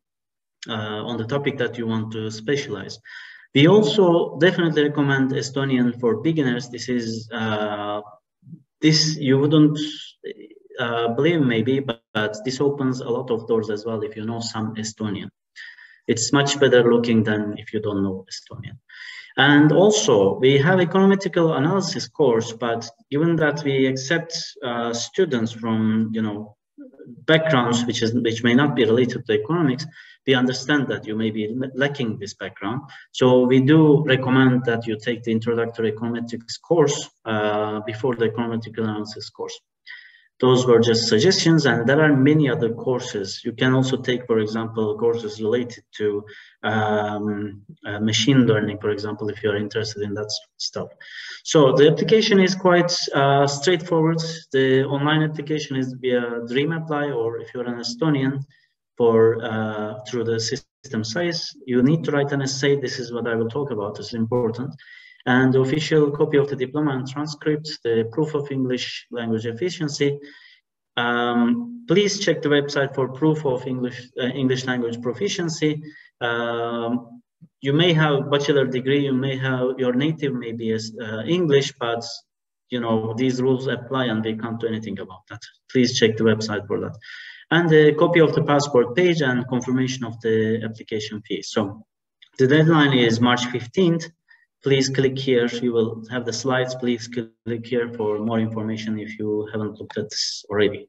uh, on the topic that you want to specialize. We also definitely recommend Estonian for beginners. This is uh, this you wouldn't uh, believe maybe, but, but, this opens a lot of doors as well if you know some Estonian. It's much better looking than if you don't know Estonian. And also, we have econometrical analysis course, but given that we accept uh, students from, you know, backgrounds which is which may not be related to economics, we understand that you may be lacking this background. So we do recommend that you take the introductory econometrics course uh, before the econometric analysis course. Those were just suggestions and there are many other courses. You can also take, for example, courses related to um, uh, machine learning, for example, if you're interested in that stuff. So the application is quite uh, straightforward. The online application is via DreamApply, or if you're an Estonian, for uh, through the system SAIS. You need to write an essay. This is what I will talk about. It's important. And the official copy of the diploma and transcript, the proof of English language efficiency. Um, please check the website for proof of English uh, English language proficiency. Um, you may have bachelor degree, you may have your native maybe is uh, English, but you know these rules apply and we can't do anything about that. Please check the website for that. And a copy of the passport page and confirmation of the application fee. So the deadline is March 15th. Please click here. You will have the slides. Please click here for more information if you haven't looked at this already.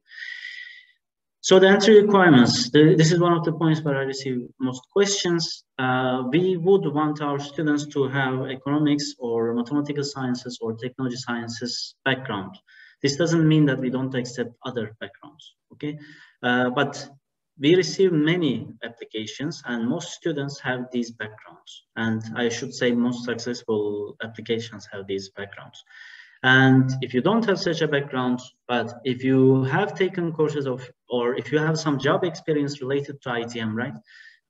So the entry requirements, the, this is one of the points where I receive most questions. Uh, we would want our students to have economics or mathematical sciences or technology sciences background. This doesn't mean that we don't accept other backgrounds, okay? Uh, but we receive many applications and most students have these backgrounds. And I should say most successful applications have these backgrounds. And if you don't have such a background, but if you have taken courses of, or if you have some job experience related to ITM, right?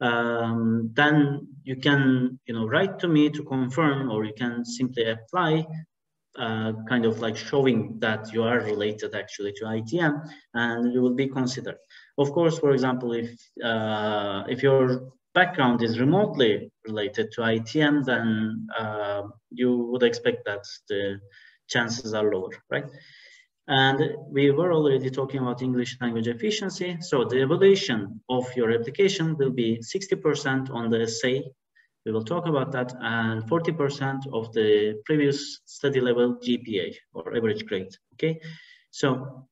Um, then you can, you know, write to me to confirm, or you can simply apply, uh, kind of like showing that you are related actually to ITM, and you will be considered. Of course, for example, if uh, if your background is remotely related to ITM, then uh, you would expect that the chances are lower, right? And we were already talking about English language efficiency. So the evaluation of your application will be 60% on the essay. We will talk about that and 40% of the previous study level GPA or average grade, okay? So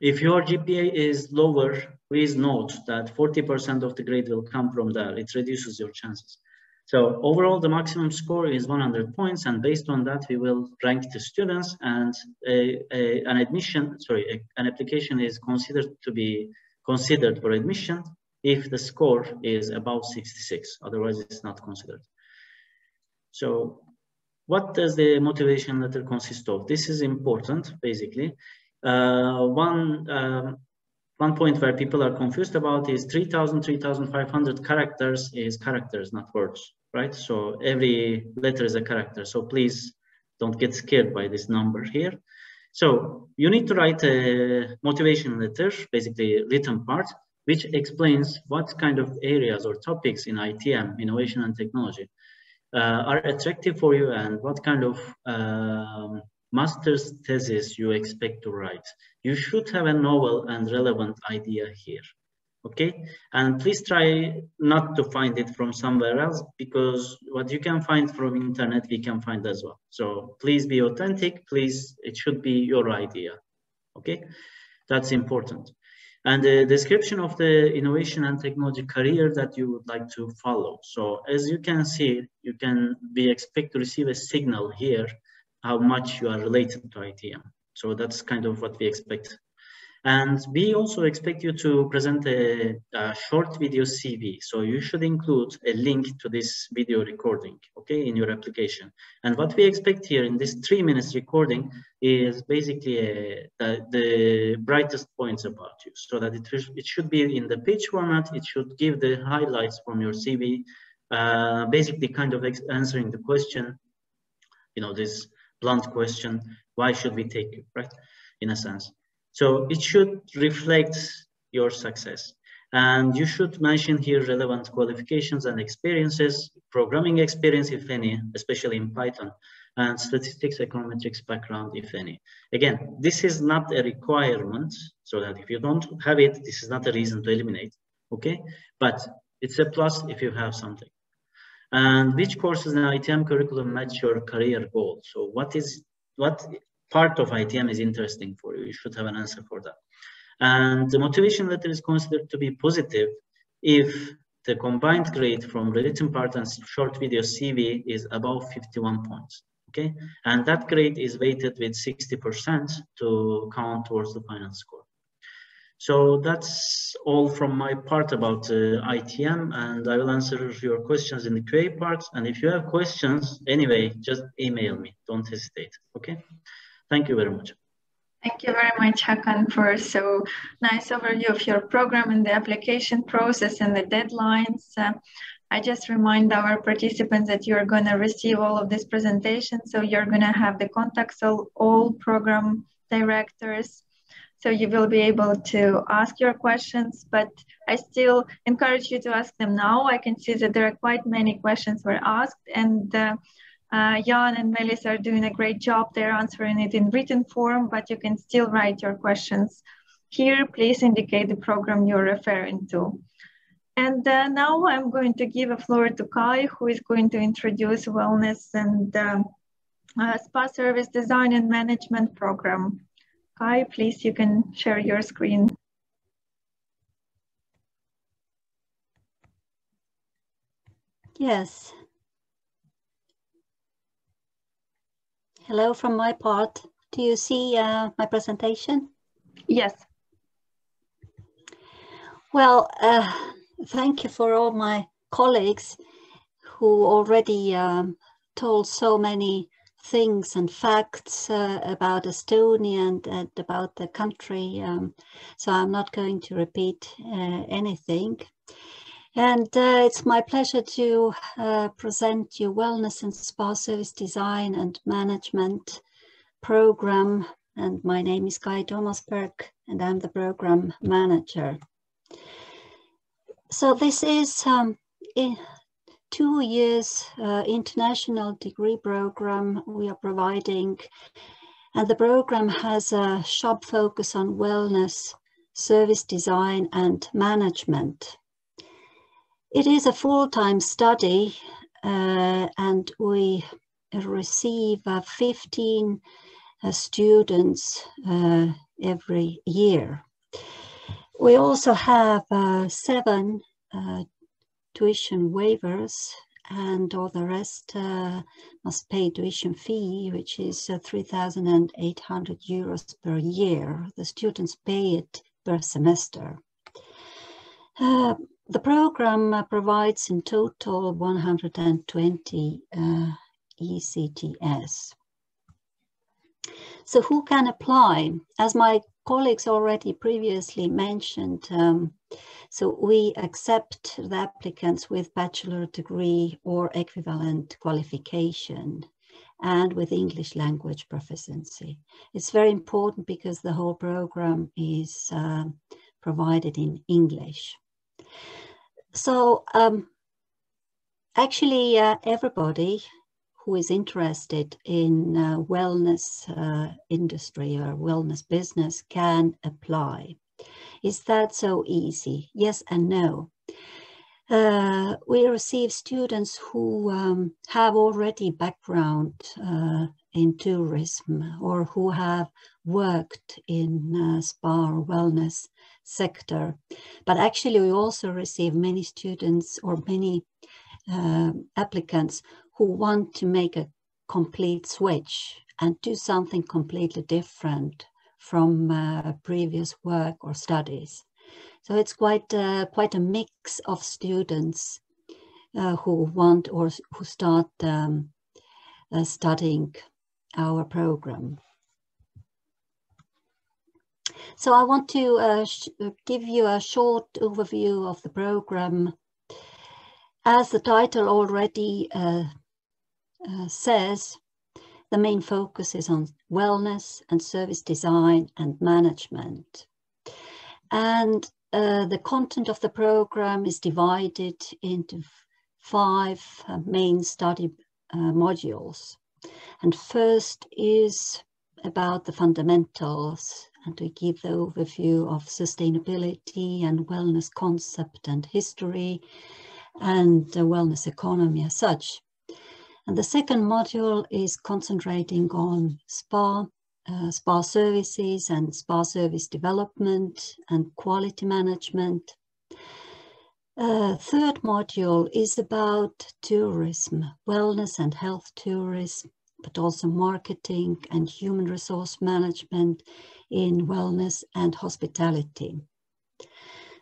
if your GPA is lower, please note that 40% of the grade will come from there. It reduces your chances. So overall, the maximum score is 100 points, and based on that, we will rank the students, and a, a, an admission, sorry, a, an application is considered to be considered for admission if the score is above 66. Otherwise, it's not considered. So what does the motivation letter consist of? This is important, basically. Uh, one, um, one point where people are confused about is 3,000, 3,500 characters is characters, not words right? So every letter is a character. So please don't get scared by this number here. So you need to write a motivation letter, basically written part, which explains what kind of areas or topics in ITM, innovation and technology, uh, are attractive for you and what kind of um, master's thesis you expect to write. You should have a novel and relevant idea here okay? And please try not to find it from somewhere else because what you can find from internet we can find as well. So please be authentic. Please it should be your idea okay? That's important and the description of the innovation and technology career that you would like to follow. So as you can see you can be expect to receive a signal here how much you are related to ITM so that's kind of what we expect and we also expect you to present a, a, short video CV. So you should include a link to this video recording, okay, in your application. And what we expect here in this three minutes recording is basically a, a, the brightest points about you so that it, it should be in the pitch format. It should give the highlights from your CV, uh, basically kind of answering the question, you know, this blunt question, why should we take you, right? In a sense. So it should reflect your success. And you should mention here relevant qualifications and experiences, programming experience, if any, especially in Python, and statistics, econometrics background, if any. Again, this is not a requirement, so that if you don't have it, this is not a reason to eliminate, okay? But it's a plus if you have something. And which courses in ITM curriculum match your career goal? So what is what part of ITM is interesting for you. You should have an answer for that. And the motivation letter is considered to be positive if the combined grade from written part and short video CV is above 51 points. Okay, and that grade is weighted with 60% to count towards the final score. So that's all from my part about uh, ITM, and I will answer your questions in the QA part. And if you have questions, anyway, just email me. Don't hesitate. Okay. Thank you very much. Thank you very much, Hakan, for so nice overview of your program and the application process and the deadlines. Uh, I just remind our participants that you're going to receive all of this presentation. So you're going to have the contacts of all program directors. so you will be able to ask your questions, but I still encourage you to ask them now. I can see that there are quite many questions were asked and uh, uh, Jan and Meelis are doing a great job. They're answering it in written form, but you can still write your questions here. Please indicate the program you're referring to. And uh, now I'm going to give a floor to Kai, who is going to introduce wellness and um, uh, spa service design and management program. Kai, please, you can share your screen. Yes. Hello from my part. Do you see uh, my presentation? Yes. Well, uh, thank you for all my colleagues who already um, told so many things and facts uh, about Estonia and, and, about the country. Um, so I'm not going to repeat uh, anything. And uh, it's my pleasure to uh, present you Wellness and Spa Service Design and Management program. And my name is Kai Tomasberg and I'm the program manager. So this is um, two years uh, international degree program we are providing. And the program has a sharp focus on wellness, service design and management. It is a full-time study uh, and we receive uh, 15 uh, students uh, every year. We also have uh, seven uh, tuition waivers and all the rest must pay tuition fee, which is 3,800 euros per year. The students pay it per semester. Uh, the program uh, provides in total 120 uh, ECTS. So who can apply? As my colleagues already previously mentioned, um, so we accept the applicants with bachelor degree or equivalent qualification and with English language proficiency. It's very important because the whole program is uh, provided in English. So um, actually uh, everybody who is interested in uh, wellness uh, industry or wellness business can apply. Is that so easy? Yes and no. Uh, we receive students who um, have already background uh, in tourism or who have worked in uh, spa or wellness sector. But actually, we also receive many students or many uh, applicants who want to make a complete switch and do something completely different from uh, previous work or studies. So it's quite uh, quite a mix of students uh, who want or who start um, uh, studying our program. So I want to uh, uh, give you a short overview of the program. As the title already uh, uh, says, the main focus is on wellness and service design and management. And uh, the content of the program is divided into five uh, main study modules. And first is about the fundamentals and to give the overview of sustainability and wellness concept and history and the wellness economy as such. And the second module is concentrating on spa, uh, spa services and spa service development and quality management. Uh, third module is about tourism, wellness and health tourism, but also marketing and human resource management in wellness and hospitality.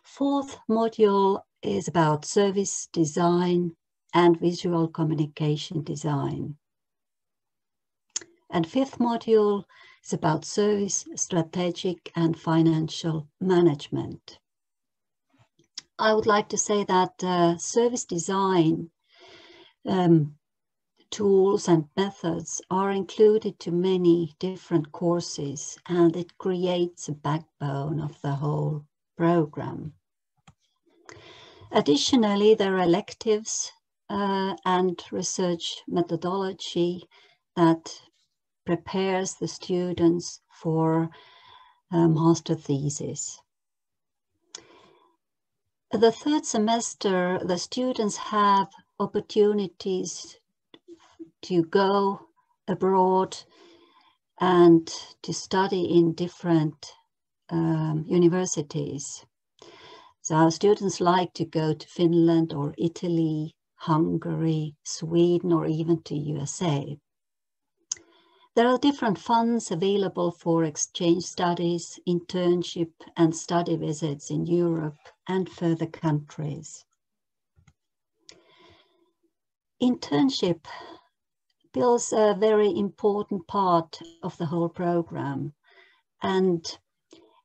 Fourth module is about service design and visual communication design. And fifth module is about service, strategic and financial management. I would like to say that uh, service design um, tools and methods are included to many different courses and it creates a backbone of the whole program. Additionally, there are electives uh, and research methodology that prepares the students for a master thesis. The third semester, the students have opportunities to go abroad and to study in different um, universities. So our students like to go to Finland or Italy, Hungary, Sweden, or even to USA. There are different funds available for exchange studies, internship and study visits in Europe and further countries. Internship fills a very important part of the whole program and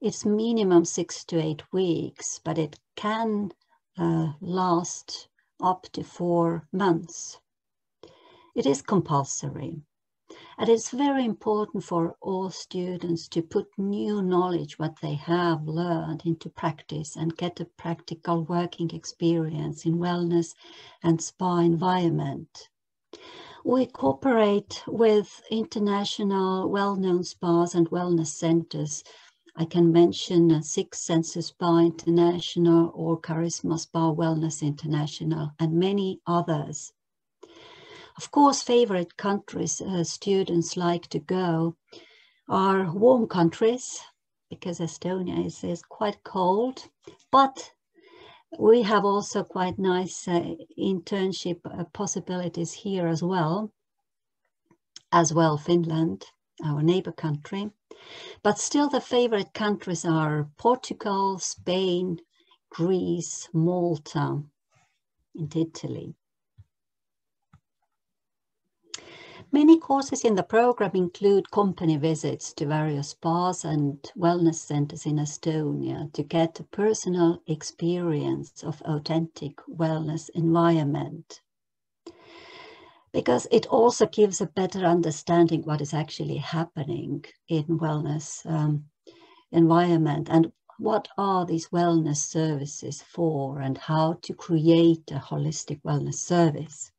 it's minimum six to eight weeks, but it can uh, last up to four months. It is compulsory. And it's very important for all students to put new knowledge, what they have learned into practice and get a practical working experience in wellness and spa environment. We cooperate with international well-known spas and wellness centers. I can mention Six Senses Spa International or Charisma Spa Wellness International and many others. Of course, favorite countries uh, students like to go are warm countries because Estonia is, is quite cold, but we have also quite nice uh, internship uh, possibilities here as well, as well Finland, our neighbor country. But still the favorite countries are Portugal, Spain, Greece, Malta, and Italy. Many courses in the program include company visits to various spas and wellness centers in Estonia to get a personal experience of authentic wellness environment. Because it also gives a better understanding what is actually happening in wellness um, environment and what are these wellness services for and how to create a holistic wellness service.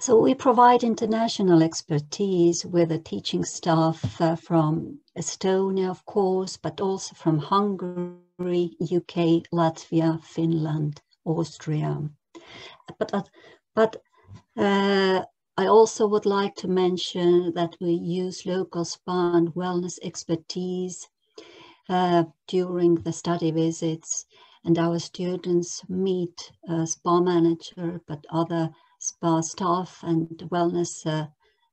So we provide international expertise with a teaching staff uh, from Estonia, of course, but also from Hungary, UK, Latvia, Finland, Austria. But, uh, but uh, I also would like to mention that we use local spa and wellness expertise uh, during the study visits and our students meet a spa manager, but other spa staff and wellness uh,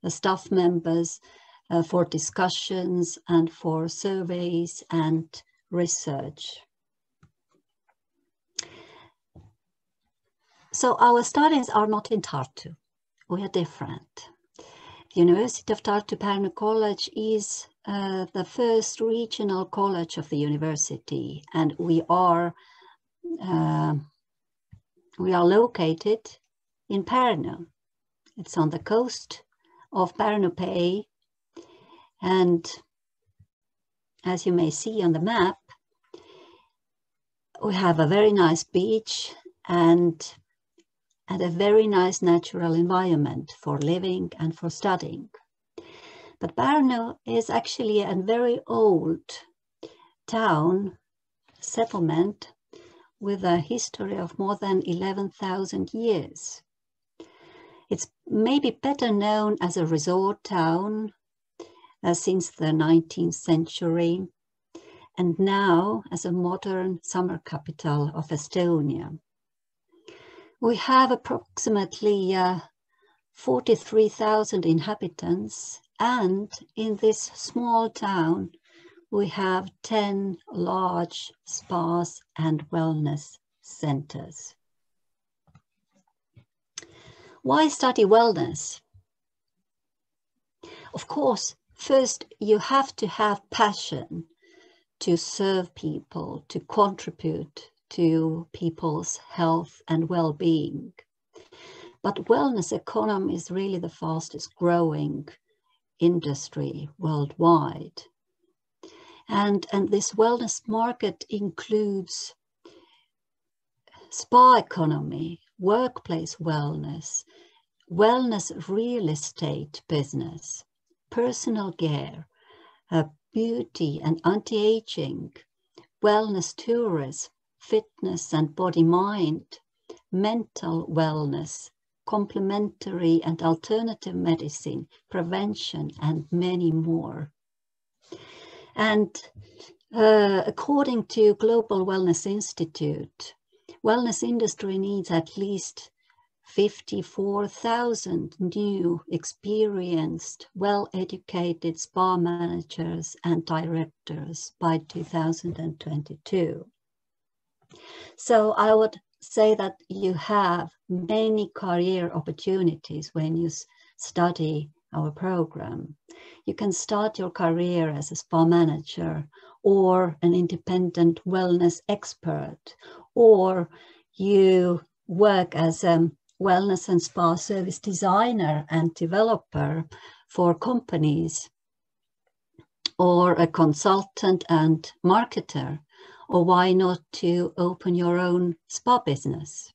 uh, staff members uh, for discussions and for surveys and research. So our studies are not in Tartu, we are different. The University of Tartu Pärnu College is uh, the first regional college of the university and we are uh, we are located in Pärnu. It's on the coast of Pärnu Bay. And as you may see on the map, we have a very nice beach and, and a very nice natural environment for living and for studying. But Pärnu is actually a very old town settlement with a history of more than 11,000 years. Maybe better known as a resort town uh, since the 19th century and now as a modern summer capital of Estonia. We have approximately uh, 43,000 inhabitants and in this small town we have 10 large spas and wellness centers. Why study wellness? Of course, first you have to have passion to serve people, to contribute to people's health and well-being. But wellness economy is really the fastest growing industry worldwide. And, and this wellness market includes spa economy, workplace wellness, wellness real estate business, personal care, uh, beauty and anti-aging, wellness tourism, fitness and body mind, mental wellness, complementary and alternative medicine, prevention, and many more. And uh, according to Global Wellness Institute, wellness industry needs at least 54,000 new experienced, well-educated spa managers and directors by 2022. So I would say that you have many career opportunities when you study our program. You can start your career as a spa manager or an independent wellness expert, or you work as a wellness and spa service designer and developer for companies, or a consultant and marketer or why not to open your own spa business?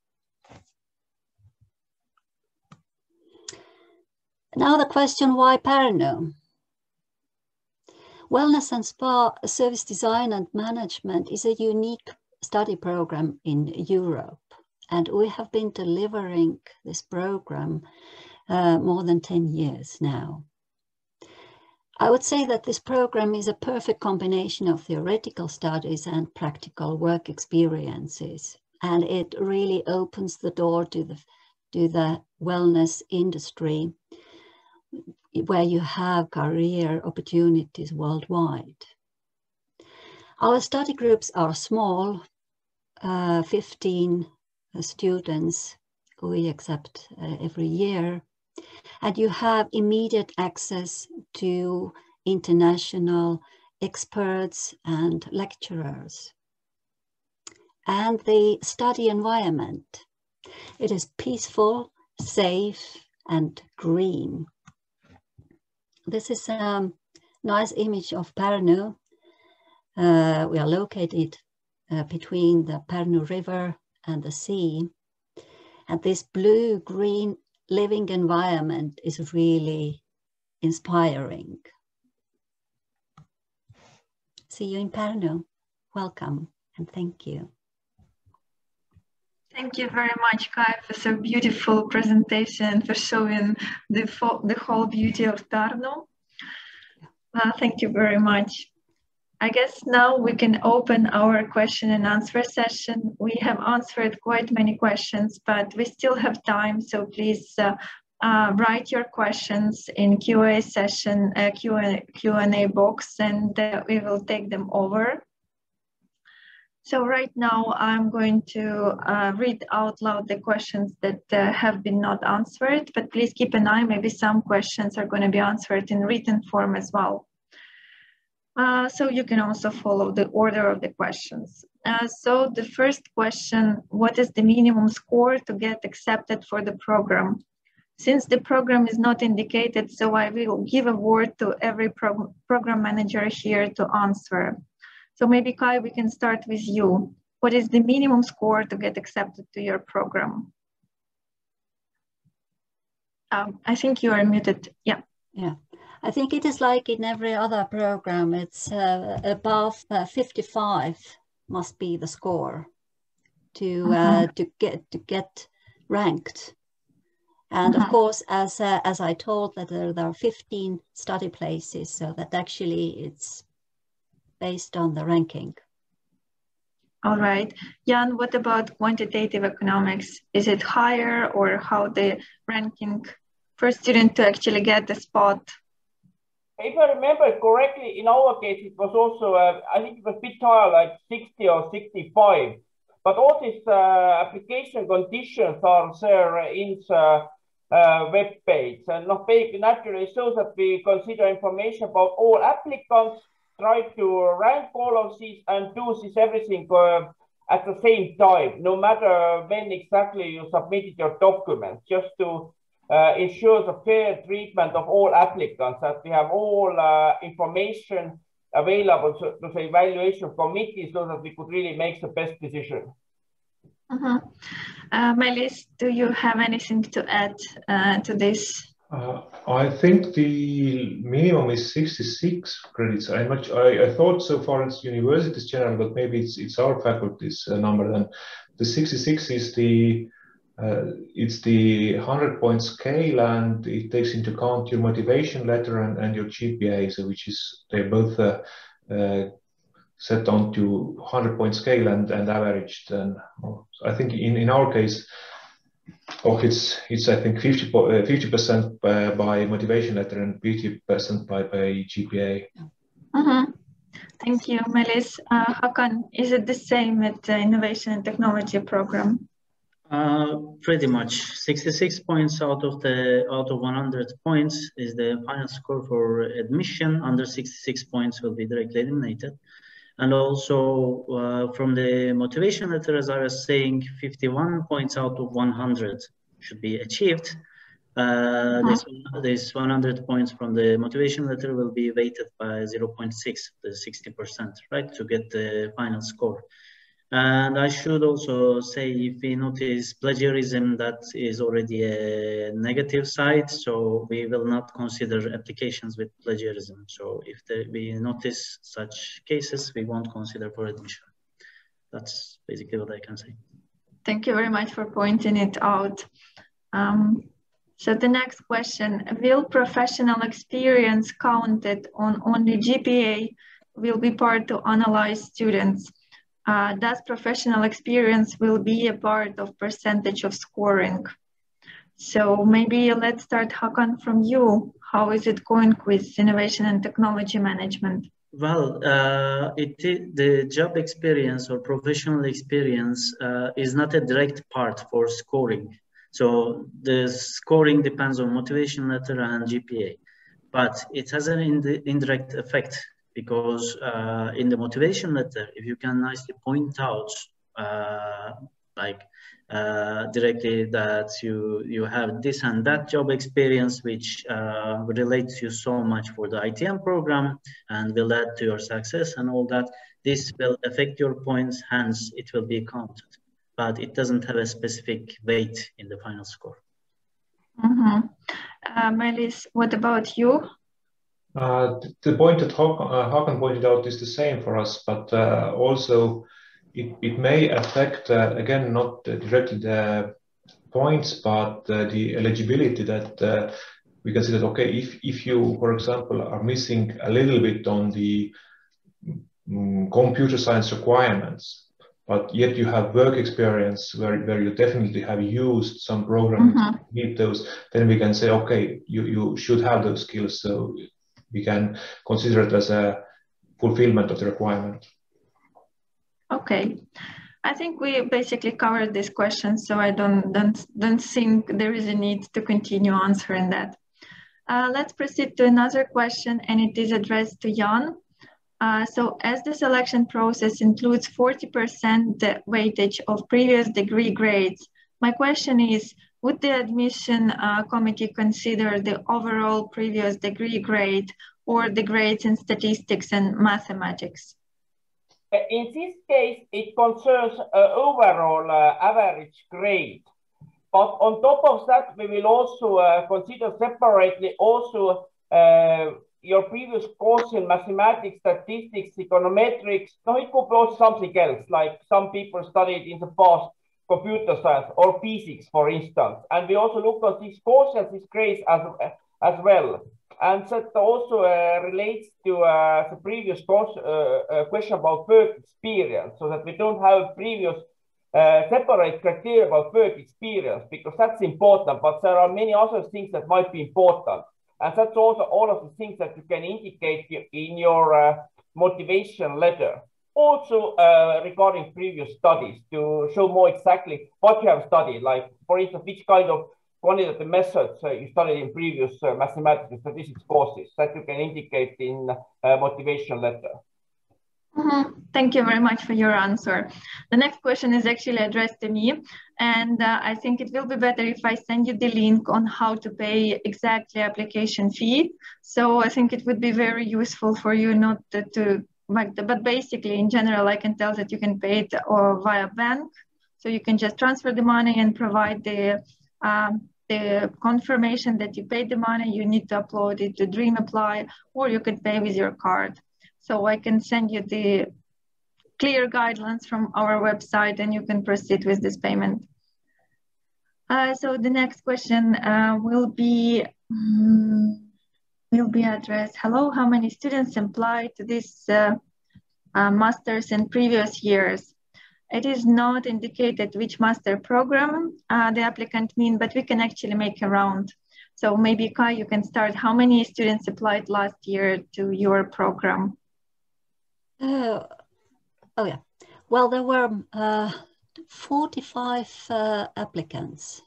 Now the question, why Pärnu? Wellness and Spa Service Design and Management is a unique study program in Europe. And we have been delivering this program uh, more than 10 years now. I would say that this program is a perfect combination of theoretical studies and practical work experiences. And it really opens the door to the, to the wellness industry where you have career opportunities worldwide. Our study groups are small, uh, 15 students we accept uh, every year and you have immediate access to international experts and lecturers. And the study environment, it is peaceful, safe, and green. This is a nice image of Pärnu. Uh, we are located uh, between the Pärnu River and the sea. And this blue-green living environment is really inspiring. See you in Pärnu. Welcome and thank you. Thank you very much, Kai, for so beautiful presentation, for showing the, the whole beauty of Tartu. Uh, thank you very much. I guess now we can open our question and answer session. We have answered quite many questions, but we still have time, so please uh, uh, write your questions in QA session, uh, Q&A, Q&A box, and uh, we will take them over. So right now I'm going to uh, read out loud the questions that uh, have been not answered, but please keep an eye, maybe some questions are going to be answered in written form as well. Uh, so you can also follow the order of the questions. Uh, so the first question, what is the minimum score to get accepted for the program? Since the program is not indicated, so I will give a word to every pro program manager here to answer. So maybe Kai, we can start with you. What is the minimum score to get accepted to your program? Um, I think you are muted. Yeah. Yeah. I think it is like in every other program, it's uh, above uh, 55 must be the score to uh, uh-huh. to get to get ranked. And uh-huh. of course, as uh, as I told that there, there are 15 study places, so that actually it's based on the ranking. All right. Jan, what about quantitative economics? Is it higher or how the ranking for student to actually get the spot if I remember correctly, in our case, it was also, uh, I think it was a bit higher, like 60 or 65. But all these uh, application conditions are there in the uh, web page. And not naturally so that we consider information about all applicants, try to rank all of these and do this everything uh, at the same time, no matter when exactly you submitted your documents, just to uh, ensure the fair treatment of all applicants, that we have all uh, information available to, to, the evaluation committee so that we could really make the best decision. Uh -huh. uh, Meelis, do you have anything to add uh, to this? Uh, I think the minimum is 66 credits. I, much, I, I, thought so far it's universities general, but maybe it's, it's our faculty's uh, number. Then the 66 is the uh, it's the 100 point scale and it takes into account your motivation letter and, and your GPA, so which is they're both uh, uh, set on to 100 point scale and, and averaged. And I think in, in our case, oh, it's it's I think 50 uh, percent by, by, motivation letter and 50 percent by by GPA. Mm-hmm. Thank you, Meelis. Uh, Hakan, is it the same at the Innovation and Technology program? Uh, pretty much 66 points out of the out of 100 points is the final score for admission under 66 points will be directly eliminated and also uh, from the motivation letter, as I was saying, 51 points out of 100 should be achieved. Uh, this, this 100 points from the motivation letter will be weighted by 0.6, the 60%, right, to get the final score. And I should also say, if we notice plagiarism, that is already a negative side. So we will not consider applications with plagiarism. So if we notice such cases, we won't consider for admission. That's basically what I can say. Thank you very much for pointing it out. Um, so the next question, will professional experience counted on only GPA will be part to analyze students? Uh, professional experience will be a part of percentage of scoring. So maybe let's start Hakan from you. How is it going with innovation and technology management? Well, uh, it, the job experience or professional experience uh, is not a direct part for scoring. So the scoring depends on motivation letter and GPA, but it has an indirect effect because uh, in the motivation letter, if you can nicely point out uh, like uh, directly that you you have this and that job experience which uh, relates you so much for the ITM program and will add to your success and all that. This will affect your points, hence it will be counted, but it doesn't have a specific weight in the final score. Mm -hmm. Meelis, what about you? Uh, the point that Hakan uh, pointed out is the same for us, but uh, also it, it may affect, again, not directly the points, but the eligibility that we can see that, okay, if, if you, for example, are missing a little bit on the um, computer science requirements, but yet you have work experience where, where you definitely have used some programs mm-hmm. to meet those, then we can say, okay, you, you should have those skills. So we can consider it as a fulfillment of the requirement. Okay. I think we basically covered this question, so I don't, don't, don't think there is a need to continue answering that. Uh, let's proceed to another question, and it is addressed to Jan. Uh, so as the selection process includes 40% the weightage of previous degree grades, my question is, would the admission uh, committee consider the overall previous degree grade or the grades in statistics and mathematics? Uh, in this case, it concerns uh, overall uh, average grade. But on top of that, we will also uh, consider separately also uh, your previous course in mathematics, statistics, econometrics. No, it could be also something else, like some people studied in the past computer science or physics, for instance. And we also look at these these grades as, as well. And that also uh, relates to uh, the previous course, uh, question about work experience, so that we don't have a previous separate criteria about work experience, because that's important, but there are many other things that might be important. And that's also all of the things that you can indicate in your motivation letter also uh, regarding previous studies to show more exactly what you have studied, like for instance, which kind of quantitative methods uh, you studied in previous uh, mathematics and statistics courses that you can indicate in uh, motivation letter. Mm -hmm. Thank you very much for your answer. The next question is actually addressed to me, and uh, I think it will be better if I send you the link on how to pay exactly application fee. So I think it would be very useful for you not to, but basically in general, I can tell that you can pay it or uh, via bank. So you can just transfer the money and provide the um, the confirmation that you paid the money. You need to upload it to DreamApply, or you could pay with your card. So I can send you the clear guidelines from our website and you can proceed with this payment. Uh, so the next question uh, will be um, will be addressed. Hello, how many students applied to this uh, uh masters in previous years? It is not indicated which master program uh, the applicant mean, but we can actually make a round. So maybe Kai, you can start. How many students applied last year to your program? Uh, oh yeah. Well, there were uh, 45 uh, applicants,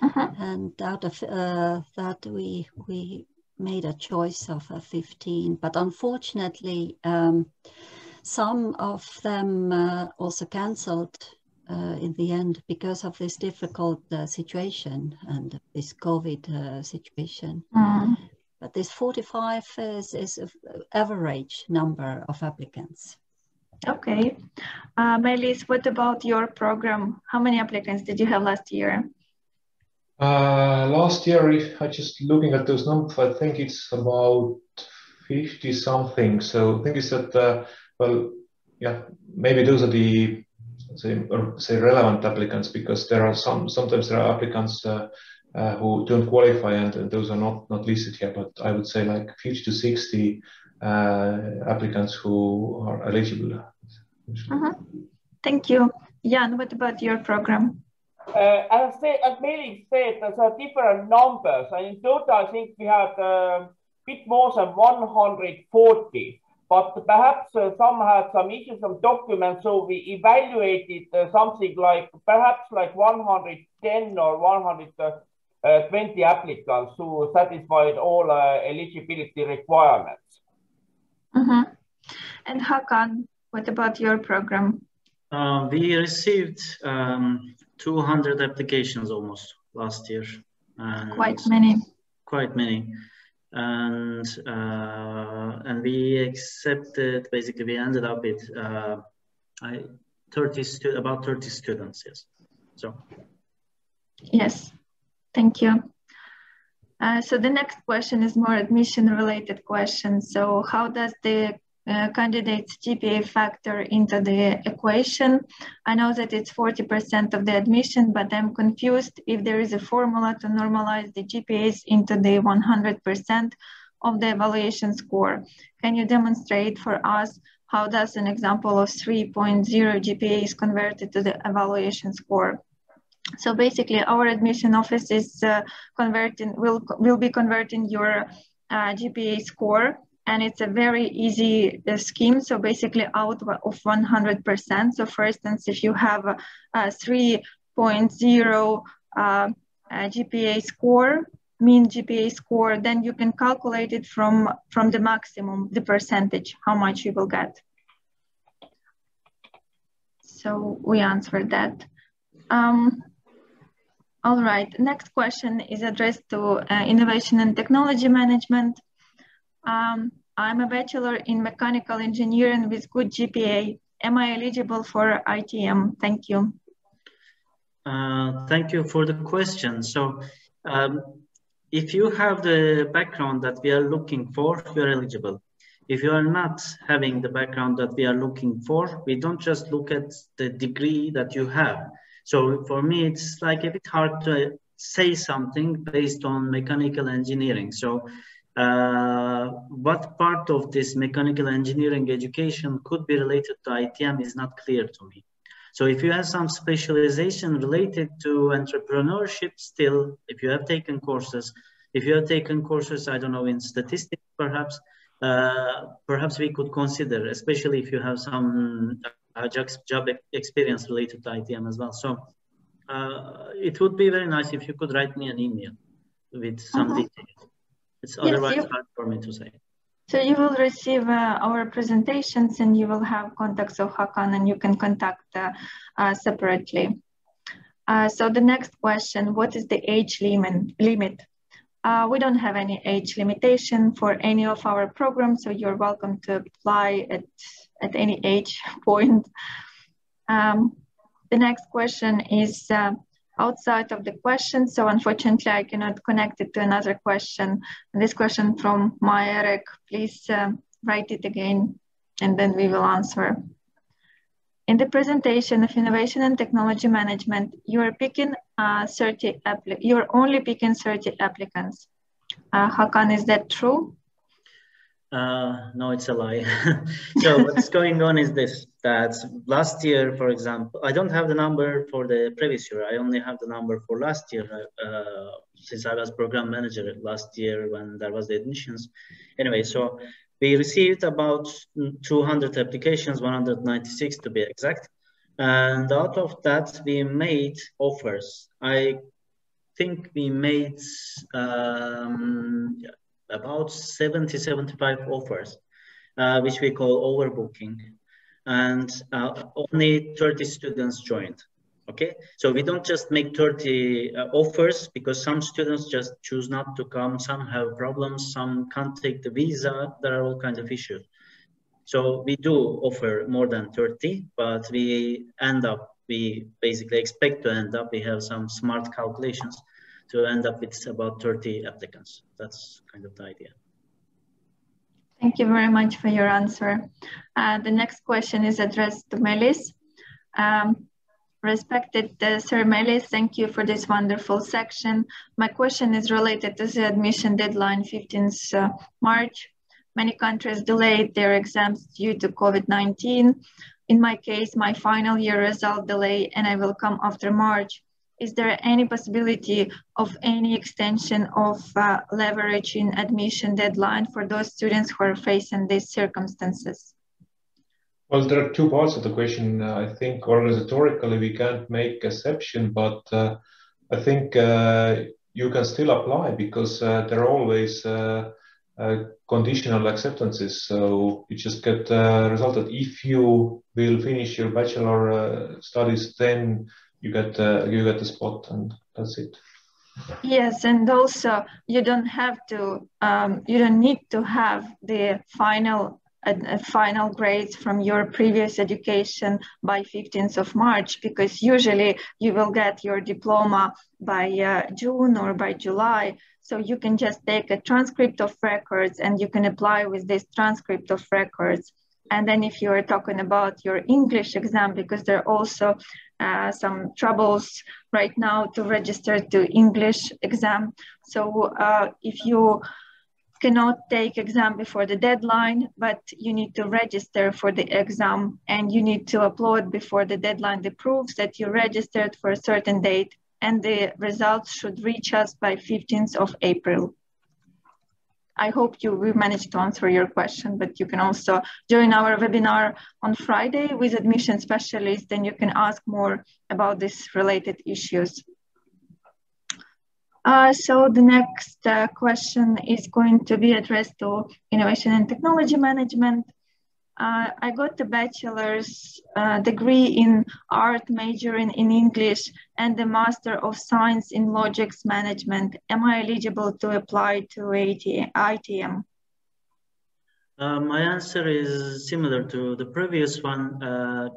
-huh. and out of uh, that we we made a choice of uh, 15. But unfortunately, um, some of them uh, also cancelled in the end because of this difficult situation and this COVID situation. Mm. But this 45 is, is an average number of applicants. Okay. Uh, Meelis, what about your program? How many applicants did you have last year? Uh, last year, if I just looking at those numbers, I think it's about 50 something. So I think it's that, uh, well, yeah, maybe those are the say, say relevant applicants because there are some, sometimes there are applicants uh, uh, who don't qualify and, and, those are not, not listed here, but I would say like 50 to 60 uh, applicants who are eligible. Uh -huh. Thank you. Jan, what about your program? Uh, as, I as Meli said, there are different numbers. And in total, I think we had a uh, bit more than 140 but perhaps uh, some had some issues, some documents. So we evaluated uh, something like perhaps like 110 or 100, uh, uh, 20 applicants who satisfied all uh, eligibility requirements. Mm -hmm. And Hakan, what about your program? Uh, we received um, 200 applications almost last year. quite many. Quite many. And uh, and we accepted, basically we ended up with uh, I, 30 stu- about 30 students, yes. So. Yes, Thank you. Uh, so the next question is more admission related question. So how does the uh, candidate's GPA factor into the equation? I know that it's 40% of the admission, but I'm confused if there is a formula to normalize the GPAs into the 100% of the evaluation score. Can you demonstrate for us how does an example of 3.0 GPA is converted to the evaluation score? So basically, our admission office is uh, converting will will be converting your uh, GPA score, and it's a very easy uh, scheme. So basically, out of 100%. So for instance, if you have a, a 3.0 uh, GPA score, mean GPA score, then you can calculate it from from the maximum, the percentage, how much you will get. So we answered that. Um, all right, next question is addressed to uh, innovation and technology management. Um, I'm a bachelor in mechanical engineering with good GPA. Am I eligible for ITM? Thank you. Uh, thank you for the question. So um, if you have the background that we are looking for, you're eligible. If you are not having the background that we are looking for, we don't just look at the degree that you have so for me, it's like a bit hard to say something based on mechanical engineering. So uh, what part of this mechanical engineering education could be related to ITM is not clear to me. So if you have some specialization related to entrepreneurship still, if you have taken courses, if you have taken courses, I don't know, in statistics perhaps, uh, perhaps we could consider, especially if you have some uh, job experience related to ITM as well. So uh, it would be very nice if you could write me an email with some uh -huh. details. It's yes, otherwise hard for me to say. So you will receive uh, our presentations and you will have contacts of Hakan and you can contact uh, uh, separately. Uh, so the next question, what is the age limit? limit? Uh, we don't have any age limitation for any of our programs, so you're welcome to apply at, at any age point. Um, the next question is uh, outside of the question. So unfortunately, I cannot connect it to another question. This question from Maerek, please uh, write it again, and then we will answer. In the presentation of innovation and technology management, you are picking uh, 30 you're only picking 30 applicants. Uh, Hakan, is that true? Uh, no, it's a lie. so what's going on is this, that last year, for example, I don't have the number for the previous year. I only have the number for last year, uh, since I was program manager last year when there was the admissions. Anyway, so we received about 200 applications, 196 to be exact. And out of that, we made offers. I think we made um, about 70, 75 offers, uh, which we call overbooking. And uh, only 30 students joined. Okay, so we don't just make 30 uh, offers because some students just choose not to come, some have problems, some can't take the visa, there are all kinds of issues. So we do offer more than 30, but we end up, we basically expect to end up, we have some smart calculations to end up with about 30 applicants. That's kind of the idea. Thank you very much for your answer. Uh, the next question is addressed to Meelis. Um, respected uh, Sir Meelis, thank you for this wonderful section. My question is related to the admission deadline 15th uh, March. Many countries delayed their exams due to COVID-19. In my case, my final year result delay and I will come after March is there any possibility of any extension of uh, admission deadline for those students who are facing these circumstances? Well, there are two parts of the question. Uh, I think organizatorically we can't make exception, but uh, I think uh, you can still apply because uh, there are always uh, conditional acceptances. So you just get that if you will finish your bachelor studies, then you get uh, you get the spot and that's it yes and also you don't have to um, you don't need to have the final uh, final grades from your previous education by 15th of March because usually you will get your diploma by uh, June or by July. So you can just take a transcript of records and you can apply with this transcript of records. And then if you are talking about your English exam, because there are also uh, some troubles right now to register to English exam. So uh, if you cannot take exam before the deadline, but you need to register for the exam and you need to upload before the deadline the proofs that you registered for a certain date and the results should reach us by 15th of April. I hope you will manage to answer your question, but you can also join our webinar on Friday with admission specialists and you can ask more about these related issues. Uh, so the next uh, question is going to be addressed to innovation and technology management. Uh, I got a bachelor's uh, degree in art majoring in English and the Master of Science in Logics Management. Am I eligible to apply to ITM? Uh, my answer is similar to the previous one. Uh,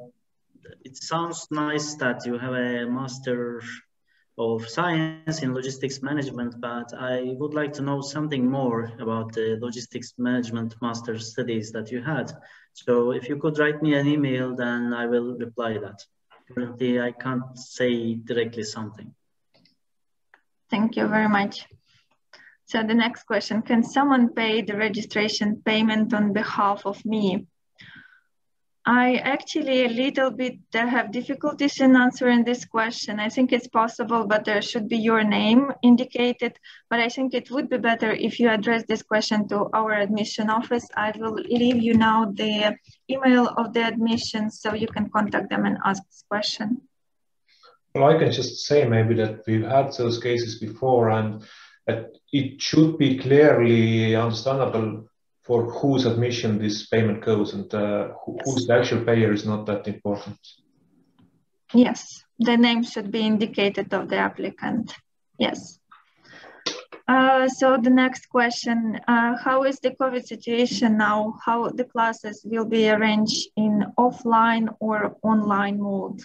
it sounds nice that you have a Master of Science in Logistics Management, but I would like to know something more about the Logistics Management Master studies that you had. So if you could write me an email, then I will reply that. Currently, I can't say directly something. Thank you very much. So the next question, can someone pay the registration payment on behalf of me? I actually a little bit uh, have difficulties in answering this question. I think it's possible, but there should be your name indicated. But I think it would be better if you address this question to our admission office. I will leave you now the email of the admission so you can contact them and ask this question. Well, I can just say maybe that we've had those cases before and that it should be clearly understandable for whose admission this payment goes and uh, who, yes. who's the actual payer is not that important. Yes, the name should be indicated of the applicant. Yes. Uh, so the next question, uh, how is the COVID situation now? How the classes will be arranged in offline or online mode?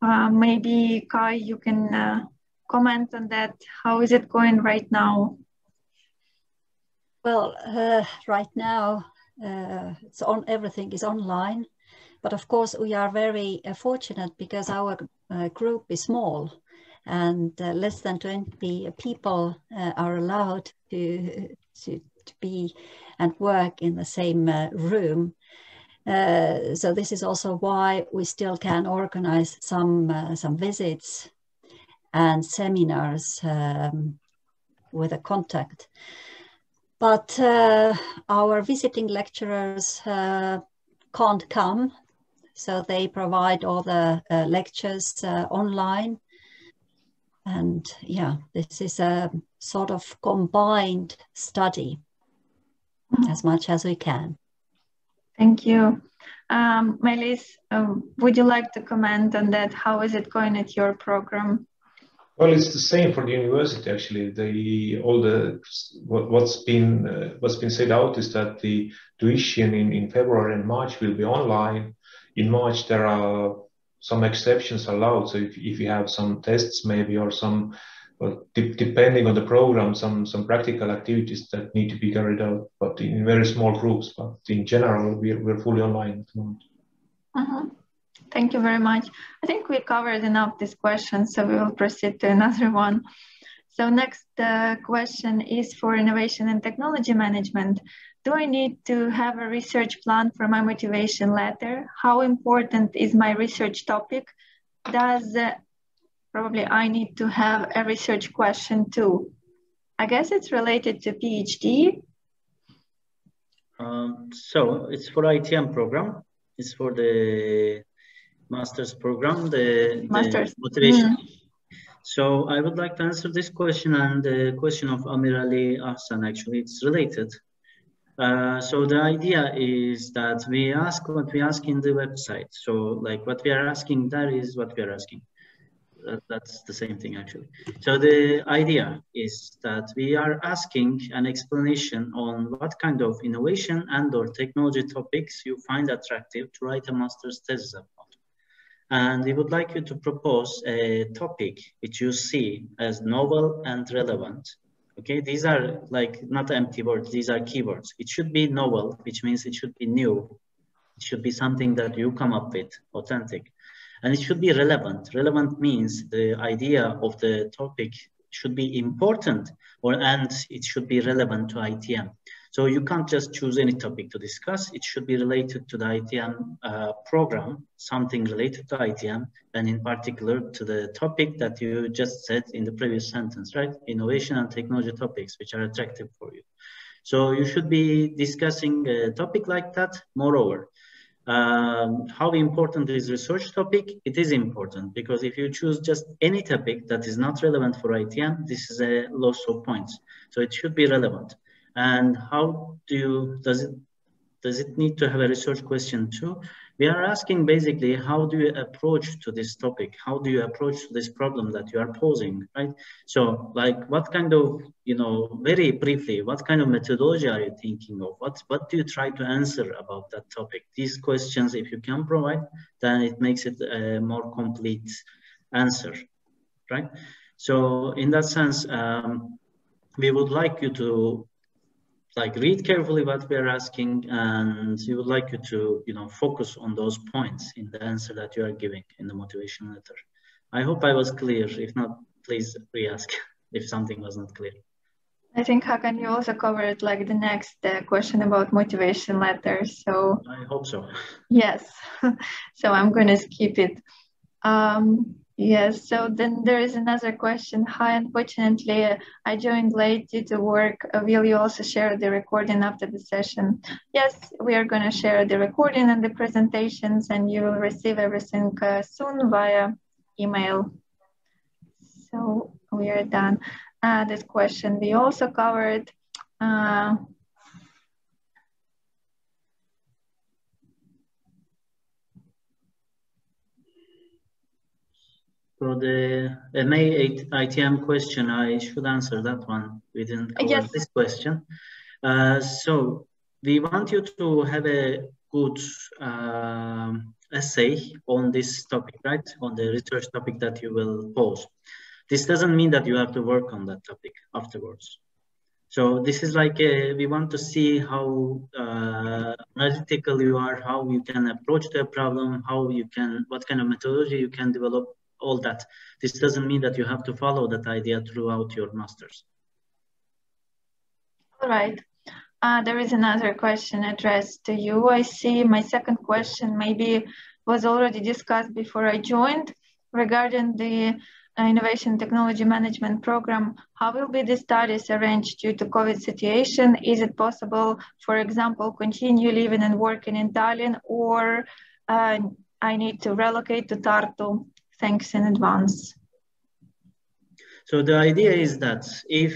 Uh, maybe Kai, you can uh, comment on that. How is it going right now? Well, uh, right now, uh, it's on everything is online, but of course we are very uh, fortunate because our uh, group is small, and uh, less than 20 people uh, are allowed to, to, to be and work in the same room. so this is also why we still can organize some some visits and seminars um, with a contact. But uh, our visiting lecturers uh, can't come, so they provide all the uh, lectures uh, online. And yeah, this is a sort of combined study as much as we can. Thank you. Um, Meelis, um, would you like to comment on that? How is it going at your program? Well, it's the same for the university actually. The all the what, has been uh, what's been said out is that the tuition in, in February and March will be online. In March there are some exceptions allowed. So if, if you have some tests maybe or some well, de depending on the program, some some practical activities that need to be carried out, but in very small groups. But in general, we're, we're fully online at the moment. Uh -huh. Thank you very much. I think we covered enough this question, so we will proceed to another one. So next uh, question is for innovation and technology management. Do I need to have a research plan for my motivation letter? How important is my research topic? Does uh, probably I need to have a research question too? I guess it's related to PhD. Um, so it's for ITM program. It's for the master's program, the, master's. the motivation. Mm. So I would like to answer this question and the question of Amir Ali Ahsan, actually, it's related. Uh, so the idea is that we ask what we ask in the website. So like what we are asking, that is what we are asking. That, that's the same thing actually. So the idea is that we are asking an explanation on what kind of innovation and or technology topics you find attractive to write a master's thesis about. And we would like you to propose a topic which you see as novel and relevant. Okay, these are like not empty words, these are keywords. It should be novel, which means it should be new. It should be something that you come up with, authentic. And it should be relevant. Relevant means the idea of the topic should be important or and it should be relevant to ITM. So you can't just choose any topic to discuss. It should be related to the ITM uh, program, something related to ITM, and in particular to the topic that you just said in the previous sentence, right? Innovation and technology topics, which are attractive for you. So you should be discussing a topic like that. Moreover, um, how important is research topic? It is important because if you choose just any topic that is not relevant for ITM, this is a loss of points. So it should be relevant. And how do you, does it, does it need to have a research question too? We are asking basically, how do you approach to this topic? How do you approach this problem that you are posing, right? So like what kind of, you know, very briefly, what kind of methodology are you thinking of? What, what do you try to answer about that topic? These questions, if you can provide, then it makes it a more complete answer, right? So in that sense, um, we would like you to like read carefully what we are asking and we would like you to you know focus on those points in the answer that you are giving in the motivation letter. I hope i was clear. If not please re-ask if something was not clear. I think hakan you also covered like the next uh, question about motivation letters so. I hope so. Yes. So i'm going to skip it. Um, Yes, so then there is another question. Hi, unfortunately, I joined late due to work. Uh, will you also share the recording after the session? Yes, we are going to share the recording and the presentations, and you will receive everything uh, soon via email. So we are done. Uh, this question we also covered. Uh, So the MA ITM question, I should answer that one. We didn't cover yes. this question. Uh, so we want you to have a good um, essay on this topic, right? On the research topic that you will pose. This doesn't mean that you have to work on that topic afterwards. So this is like a, we want to see how uh, analytical you are, how you can approach the problem, how you can, what kind of methodology you can develop, all that. This doesn't mean that you have to follow that idea throughout your masters. All right. Uh, there is another question addressed to you. I see my second question maybe was already discussed before I joined regarding the uh, innovation technology management program. How will be the studies arranged due to COVID situation? Is it possible, for example, continue living and working in Tallinn or uh, I need to relocate to Tartu? Thanks in advance. So the idea is that if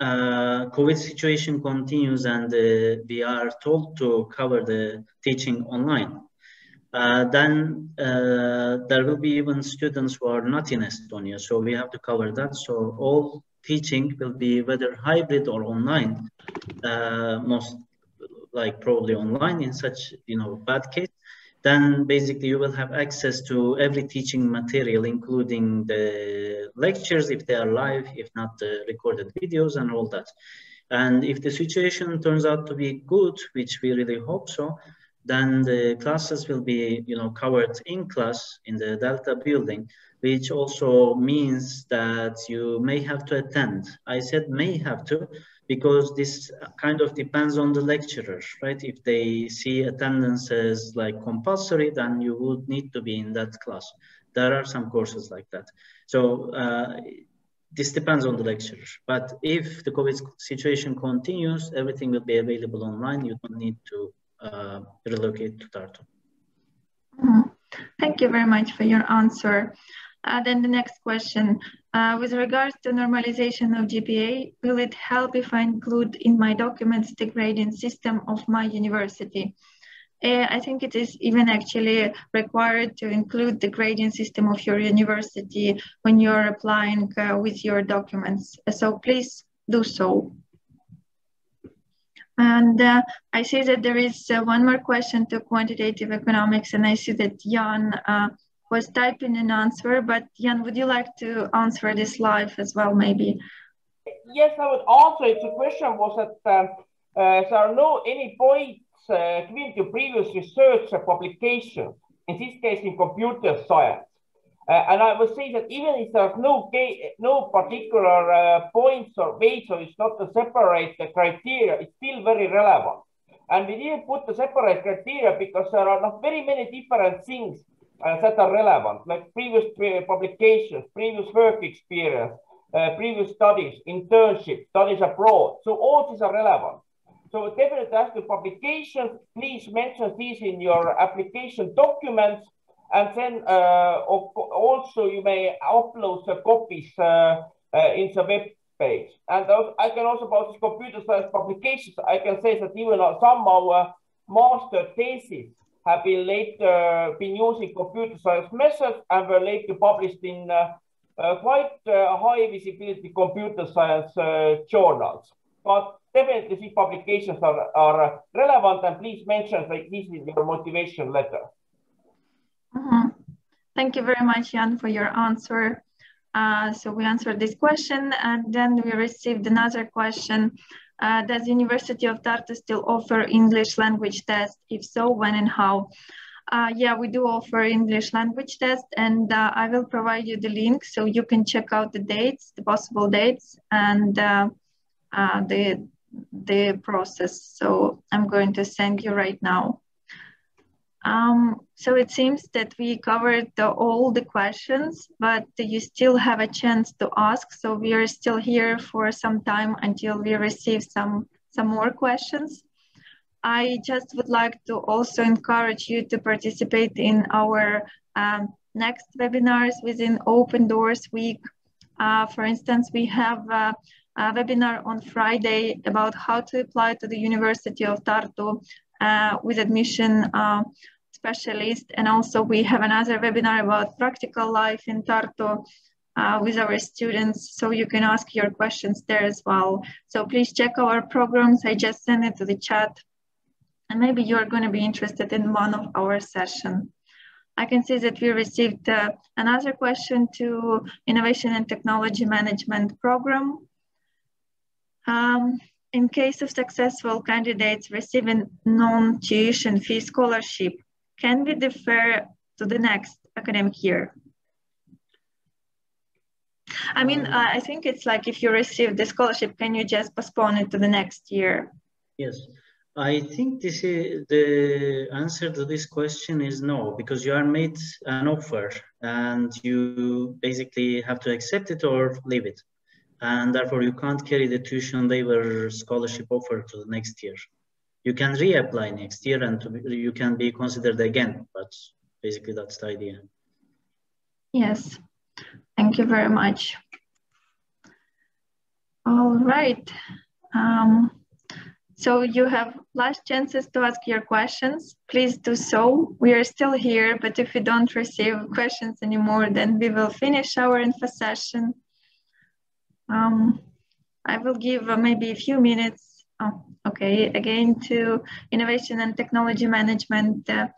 uh, COVID situation continues and uh, we are told to cover the teaching online, uh, then uh, there will be even students who are not in Estonia. So we have to cover that. So all teaching will be whether hybrid or online, uh, most like probably online in such, you know, bad case then basically you will have access to every teaching material, including the lectures, if they are live, if not the recorded videos and all that. And if the situation turns out to be good, which we really hope so, then the classes will be you know, covered in class in the Delta building, which also means that you may have to attend. I said may have to, because this kind of depends on the lecturer, right? If they see attendance as like compulsory, then you would need to be in that class. There are some courses like that. So uh, this depends on the lecturer. But if the COVID situation continues, everything will be available online. You don't need to uh, relocate to Tartu. Mm -hmm. Thank you very much for your answer. Uh, then the next question, uh, with regards to normalization of GPA, will it help if I include in my documents the grading system of my university? Uh, I think it is even actually required to include the grading system of your university when you're applying uh, with your documents. So please do so. And uh, I see that there is uh, one more question to quantitative economics, and I see that Jan uh, was typing an answer, but Jan, would you like to answer this live as well, maybe? Yes, I would answer it. The question was that um, uh, there are no any points uh, given to previous research publications, in this case in computer science. Uh, and I would say that even if there's no no particular uh, points or weights, or it's not to separate the criteria, it's still very relevant. And we didn't put the separate criteria because there are not very many different things uh, that are relevant, like previous publications, previous work experience, uh, previous studies, internship, studies abroad. So all these are relevant. So definitely as to publications, please mention these in your application documents. And then uh, also you may upload the copies uh, uh, in the web page. And I can also about computer science publications, I can say that even some of our master theses have been later been using computer science methods and were later published in uh, uh, quite uh, high visibility computer science journals. But definitely these publications are, are relevant and please mention like this in your motivation letter. Mm -hmm. Thank you very much, Jan, for your answer. Uh, so we answered this question and then we received another question. Uh, does University of Tartu still offer English language test? If so, when and how? Uh, yeah, we do offer English language test and uh, I will provide you the link so you can check out the dates, the possible dates and uh, uh, the, the process. So I'm going to send you right now. Um, so it seems that we covered the, all the questions, but you still have a chance to ask. So we are still here for some time until we receive some, some more questions. I just would like to also encourage you to participate in our um, next webinars within Open Doors Week. Uh, for instance, we have a, webinar on Friday about how to apply to the University of Tartu uh, with admission uh, specialist. And also we have another webinar about practical life in Tartu uh, with our students. So you can ask your questions there as well. So please check our programs. I just sent it to the chat. And maybe you're going to be interested in one of our sessions. I can see that we received uh, another question to Innovation and Technology Management Program. Um, in case of successful candidates receiving non-tuition fee scholarship, can we defer to the next academic year? I mean, um, uh, I think it's like if you receive the scholarship, can you just postpone it to the next year? Yes. I think this is the answer to this question is no, because you are made an offer and you basically have to accept it or leave it. And therefore you can't carry the tuition waiver scholarship offer to the next year. You can reapply next year and you can be considered again, but basically that's the idea. Yes, thank you very much. All right. Um, so you have last chances to ask your questions. Please do so. We are still here, but if we don't receive questions anymore, then we will finish our info session. Um, I will give uh, maybe a few minutes, oh, okay, again to Innovation and Technology Management uh,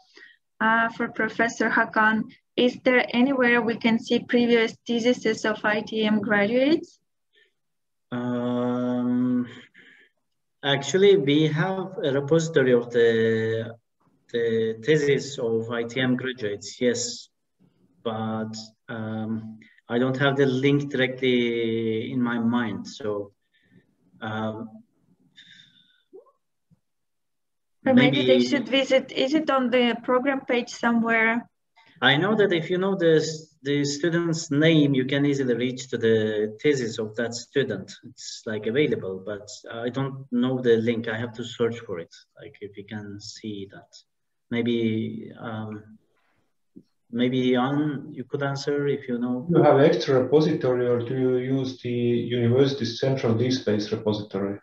uh, for Professor Hakan. Is there anywhere we can see previous theses of ITM graduates? Um, Actually, we have a repository of the the thesis of ITM graduates, yes, but um, I don't have the link directly in my mind. So um, or maybe, maybe they should visit. Is it on the program page somewhere? I know that if you know the, the student's name, you can easily reach to the thesis of that student. It's like available, but I don't know the link. I have to search for it. Like if you can see that, maybe um, maybe on you could answer if you know. You have extra repository, or do you use the university's central DSpace repository?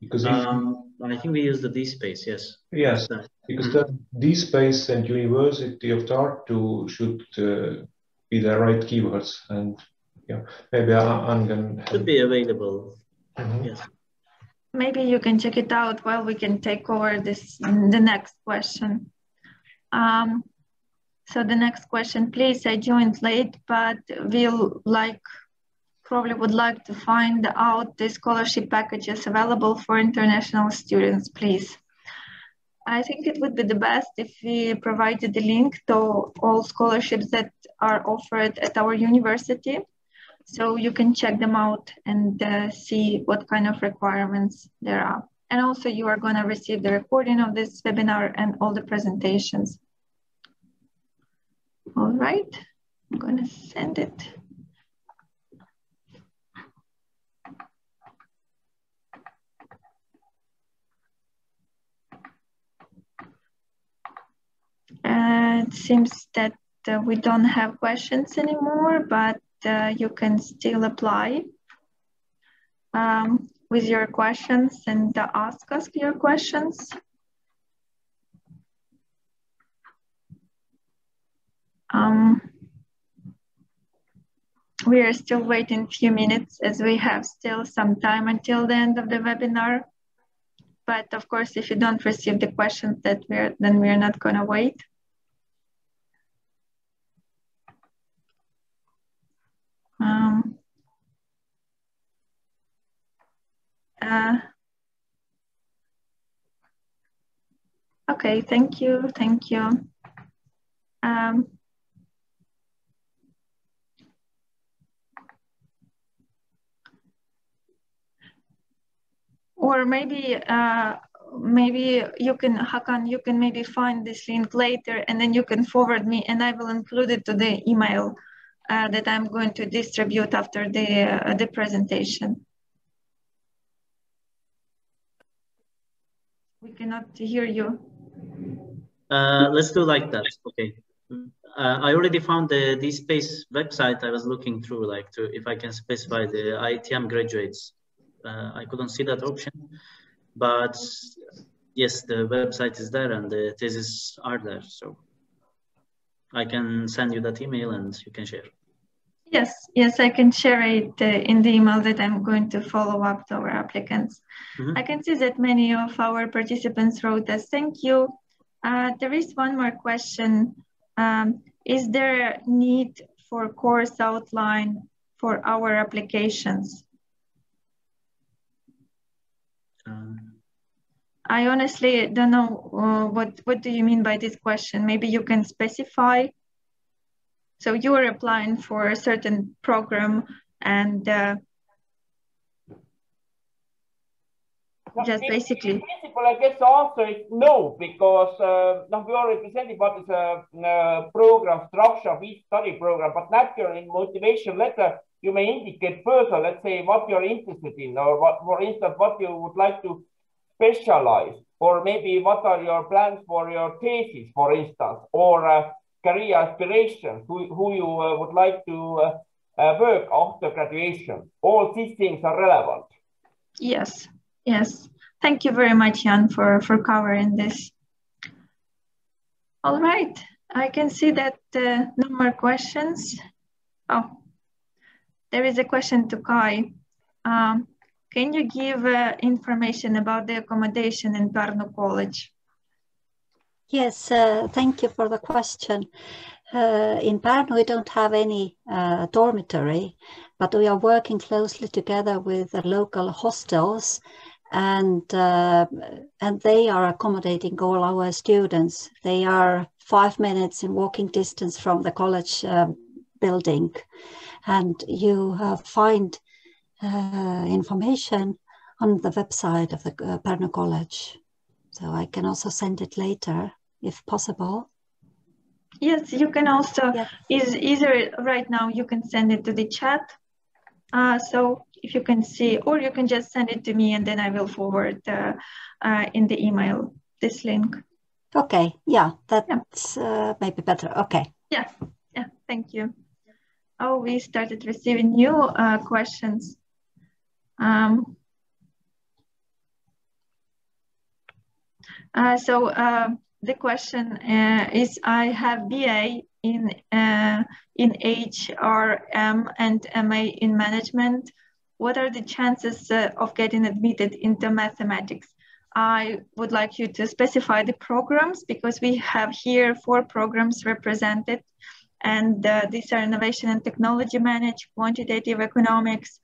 Because um, I think we use the DSpace, Yes. Yes because mm-hmm. the DSpace and University of Tartu should uh, be the right keywords and yeah maybe Angan should be available mm-hmm. yes maybe you can check it out while we can take over this the next question um, so the next question please I joined late but we'll like probably would like to find out the scholarship packages available for international students please I think it would be the best if we provided the link to all scholarships that are offered at our university. So you can check them out and uh, see what kind of requirements there are. And also you are gonna receive the recording of this webinar and all the presentations. All right, I'm gonna send it. Uh, it seems that uh, we don't have questions anymore, but uh, you can still apply um, with your questions and ask us your questions. Um, we are still waiting a few minutes as we have still some time until the end of the webinar. But of course, if you don't receive the questions that we're, then we're not gonna wait. Um, uh, okay, thank you, thank you. Um, or maybe uh, maybe you can Hakan, you can maybe find this link later and then you can forward me and I will include it to the email uh, that I'm going to distribute after the, uh, the presentation. We cannot hear you. Uh, let's do like that. Okay. Uh, I already found the DSpace website. I was looking through, like, to if I can specify the ITM graduates. Uh, I couldn't see that option, but yes, the website is there and the theses are there. So I can send you that email and you can share. Yes, yes, I can share it uh, in the email that I'm going to follow up to our applicants. Mm -hmm. I can see that many of our participants wrote us, thank you. Uh, there is one more question. Um, is there a need for course outline for our applications? Um. I honestly don't know uh, what, what do you mean by this question? Maybe you can specify so you are applying for a certain program and uh, just in, basically. In principle, I guess the answer is no, because uh, no, we already presented what is a, a program structure of each study program, but naturally in motivation letter, you may indicate further, let's say, what you're interested in, or what, for instance, what you would like to specialize, or maybe what are your plans for your thesis, for instance, or uh, career aspirations, who, who you uh, would like to uh, uh, work after graduation. All these things are relevant. Yes, yes. Thank you very much, Jan, for, for covering this. All right, I can see that uh, no more questions. Oh, there is a question to Kai. Um, can you give uh, information about the accommodation in Pärnu College? Yes, uh, thank you for the question. Uh, in Pärnu, we don't have any uh, dormitory, but we are working closely together with the local hostels and uh, and they are accommodating all our students. They are five minutes in walking distance from the college uh, building, and you uh, find information on the website of the uh, Pärnu College. So I can also send it later if possible. Yes, you can also, yeah. is either right now you can send it to the chat. Uh, so if you can see, or you can just send it to me and then I will forward uh, uh, in the email this link. Okay, yeah, that's yeah. Uh, maybe better. Okay. Yeah, yeah, thank you. Oh, we started receiving new uh, questions. Um, uh, so the question uh, is I have BA in uh, in HRM and MA in management. What are the chances uh, of getting admitted into mathematics? I would like you to specify the programs because we have here four programs represented and uh, these are innovation and technology management, quantitative economics,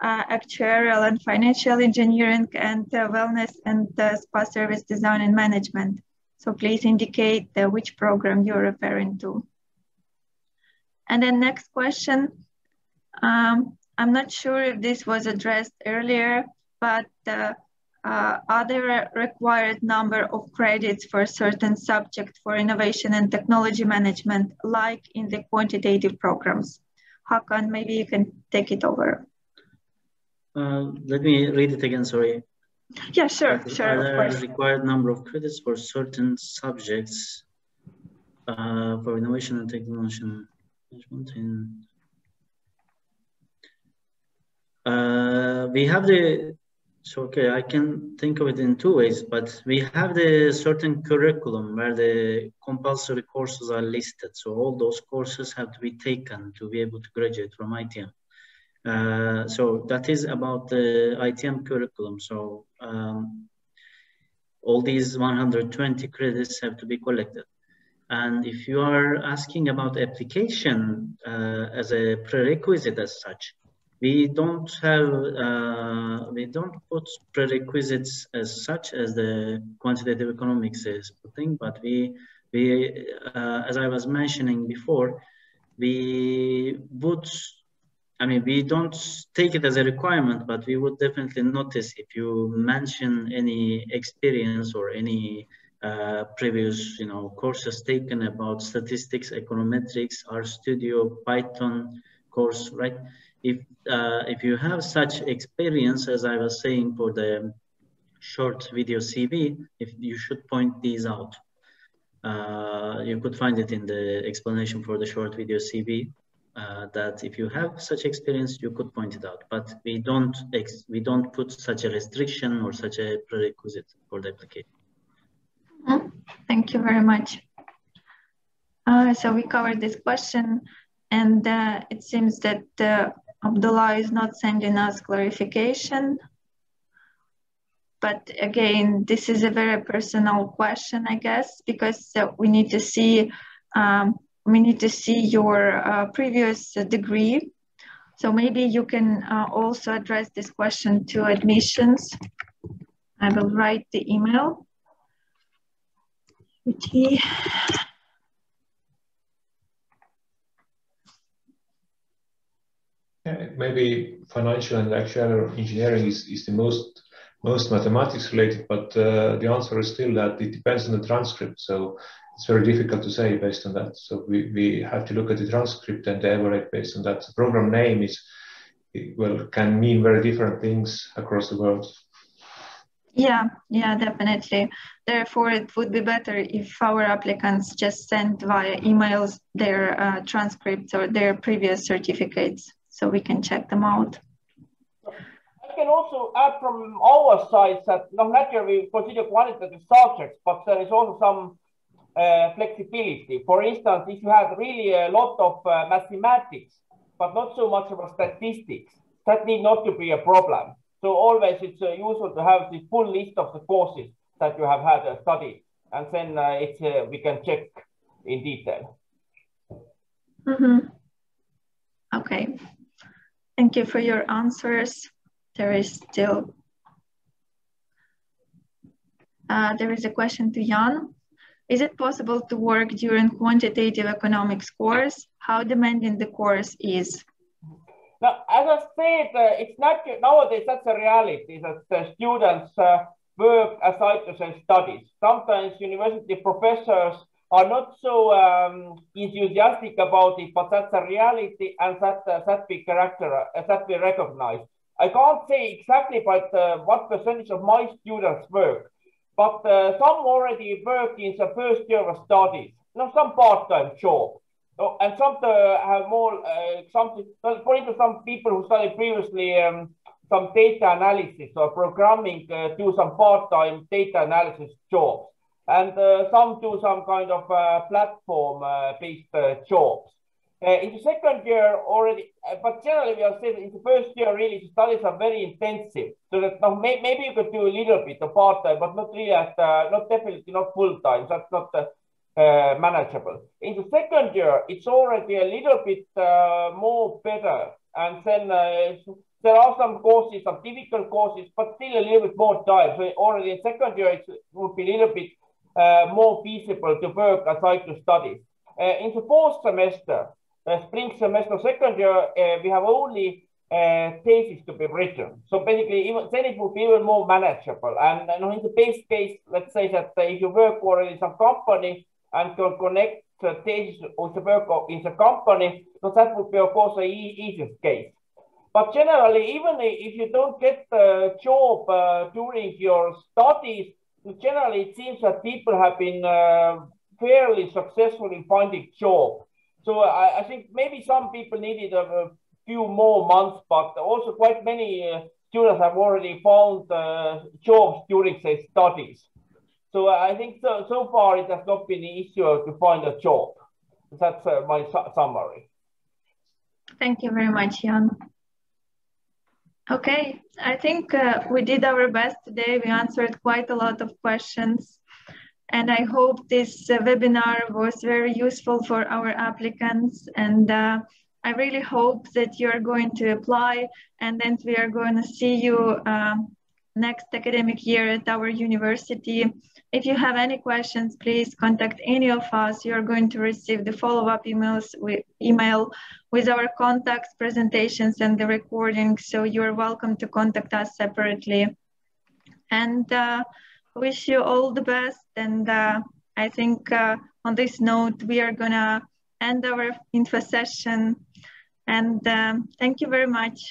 uh, actuarial and financial engineering, and uh, wellness and uh, spa service design and management. So please indicate uh, which program you're referring to. And then next question. Um, I'm not sure if this was addressed earlier, but uh, are there a required number of credits for a certain subject for innovation and technology management, like in the quantitative programs? Hakan, maybe you can take it over. Uh, let me read it again, sorry. Yeah, sure, sure. Are there required number of credits for certain subjects uh, for innovation and technology management in uh, we have the so okay i can think of it in two ways but we have the certain curriculum where the compulsory courses are listed so all those courses have to be taken to be able to graduate from itm uh, so that is about the ITM curriculum. So um, all these 120 credits have to be collected. And if you are asking about application uh, as a prerequisite as such, we don't have, uh, we don't put prerequisites as such as the quantitative economics is putting, but we, we uh, as I was mentioning before, we would I mean, we don't take it as a requirement, but we would definitely notice if you mention any experience or any uh, previous, you know, courses taken about statistics, econometrics, R studio, Python course, right? If uh, if you have such experience, as I was saying for the short video CV, if you should point these out. Uh, you could find it in the explanation for the short video CV uh, that if you have such experience, you could point it out. But we don't we don't put such a restriction or such a prerequisite for the application. Thank you very much. Uh, so we covered this question and uh, it seems that uh, Abdullah is not sending us clarification. But again, this is a very personal question, I guess, because uh, we need to see um, we need to see your uh, previous degree. So maybe you can uh, also address this question to admissions. I will write the email. Maybe financial and actuarial engineering is, is the most most mathematics related, but uh, the answer is still that it depends on the transcript. So it's very difficult to say based on that. So we, we have to look at the transcript and evaluate based on that. The program name is well can mean very different things across the world. Yeah, yeah, definitely. Therefore, it would be better if our applicants just send via emails their uh, transcripts or their previous certificates so we can check them out. I can also add from our side that no matter we consider quantitative subjects, but there is also some uh, flexibility. For instance, if you have really a lot of uh, mathematics, but not so much about statistics, that need not to be a problem. So always it's uh, useful to have the full list of the courses that you have had uh, studied, and then uh, it's uh, we can check in detail. Mm -hmm. Okay. Thank you for your answers. There is still, uh, there is a question to Jan. Is it possible to work during quantitative economics course? How demanding the course is? Now, as I said, uh, it's not nowadays that's a reality that the students uh, work aside to their studies. Sometimes university professors are not so um, enthusiastic about it, but that's a reality and that, uh, that we character, uh, that we recognize. I can't say exactly but uh, what percentage of my students work, but uh, some already work in the first year of studies, know, some part-time job. And some uh, have more, uh, something, for instance, some people who studied previously um, some data analysis or programming do some part-time data analysis jobs and uh, some do some kind of uh, platform-based uh, jobs. in the second year already, but generally we are saying in the first year really the studies are very intensive. So that now may, maybe you could do a little bit of part-time, but not really at, not definitely not full-time. That's not uh, manageable. In the second year, it's already a little bit uh, more better. And then uh, there are some courses, some difficult courses, but still a little bit more time. So already in second year, it would be a little bit more feasible to work aside to studies. Uh, in the fourth semester, uh, spring semester, second year, we have only thesis to be written. So basically, even, then it would be even more manageable. And, and in the base case, let's say that if you work already some company and can connect the thesis with the work in the company, so that would be, of course, the easiest case. But generally, even if you don't get a job uh, during your studies, generally it seems that people have been uh, fairly successful in finding job. So I, I, think maybe some people needed a, a, few more months, but also quite many uh, students have already found uh, jobs during their studies. So I think so, so far it has not been an issue to find a job. That's uh, my su summary. Thank you very much, Jan. Okay, I think uh, we did our best today. We answered quite a lot of questions. And I hope this uh, webinar was very useful for our applicants. And uh, I really hope that you're going to apply and then we are going to see you um, next academic year at our university. If you have any questions, please contact any of us. You're going to receive the follow-up emails with email with our contacts, presentations, and the recording. So you're welcome to contact us separately. And uh, wish you all the best. And uh, I think uh, on this note, we are gonna end our info session. And um, thank you very much.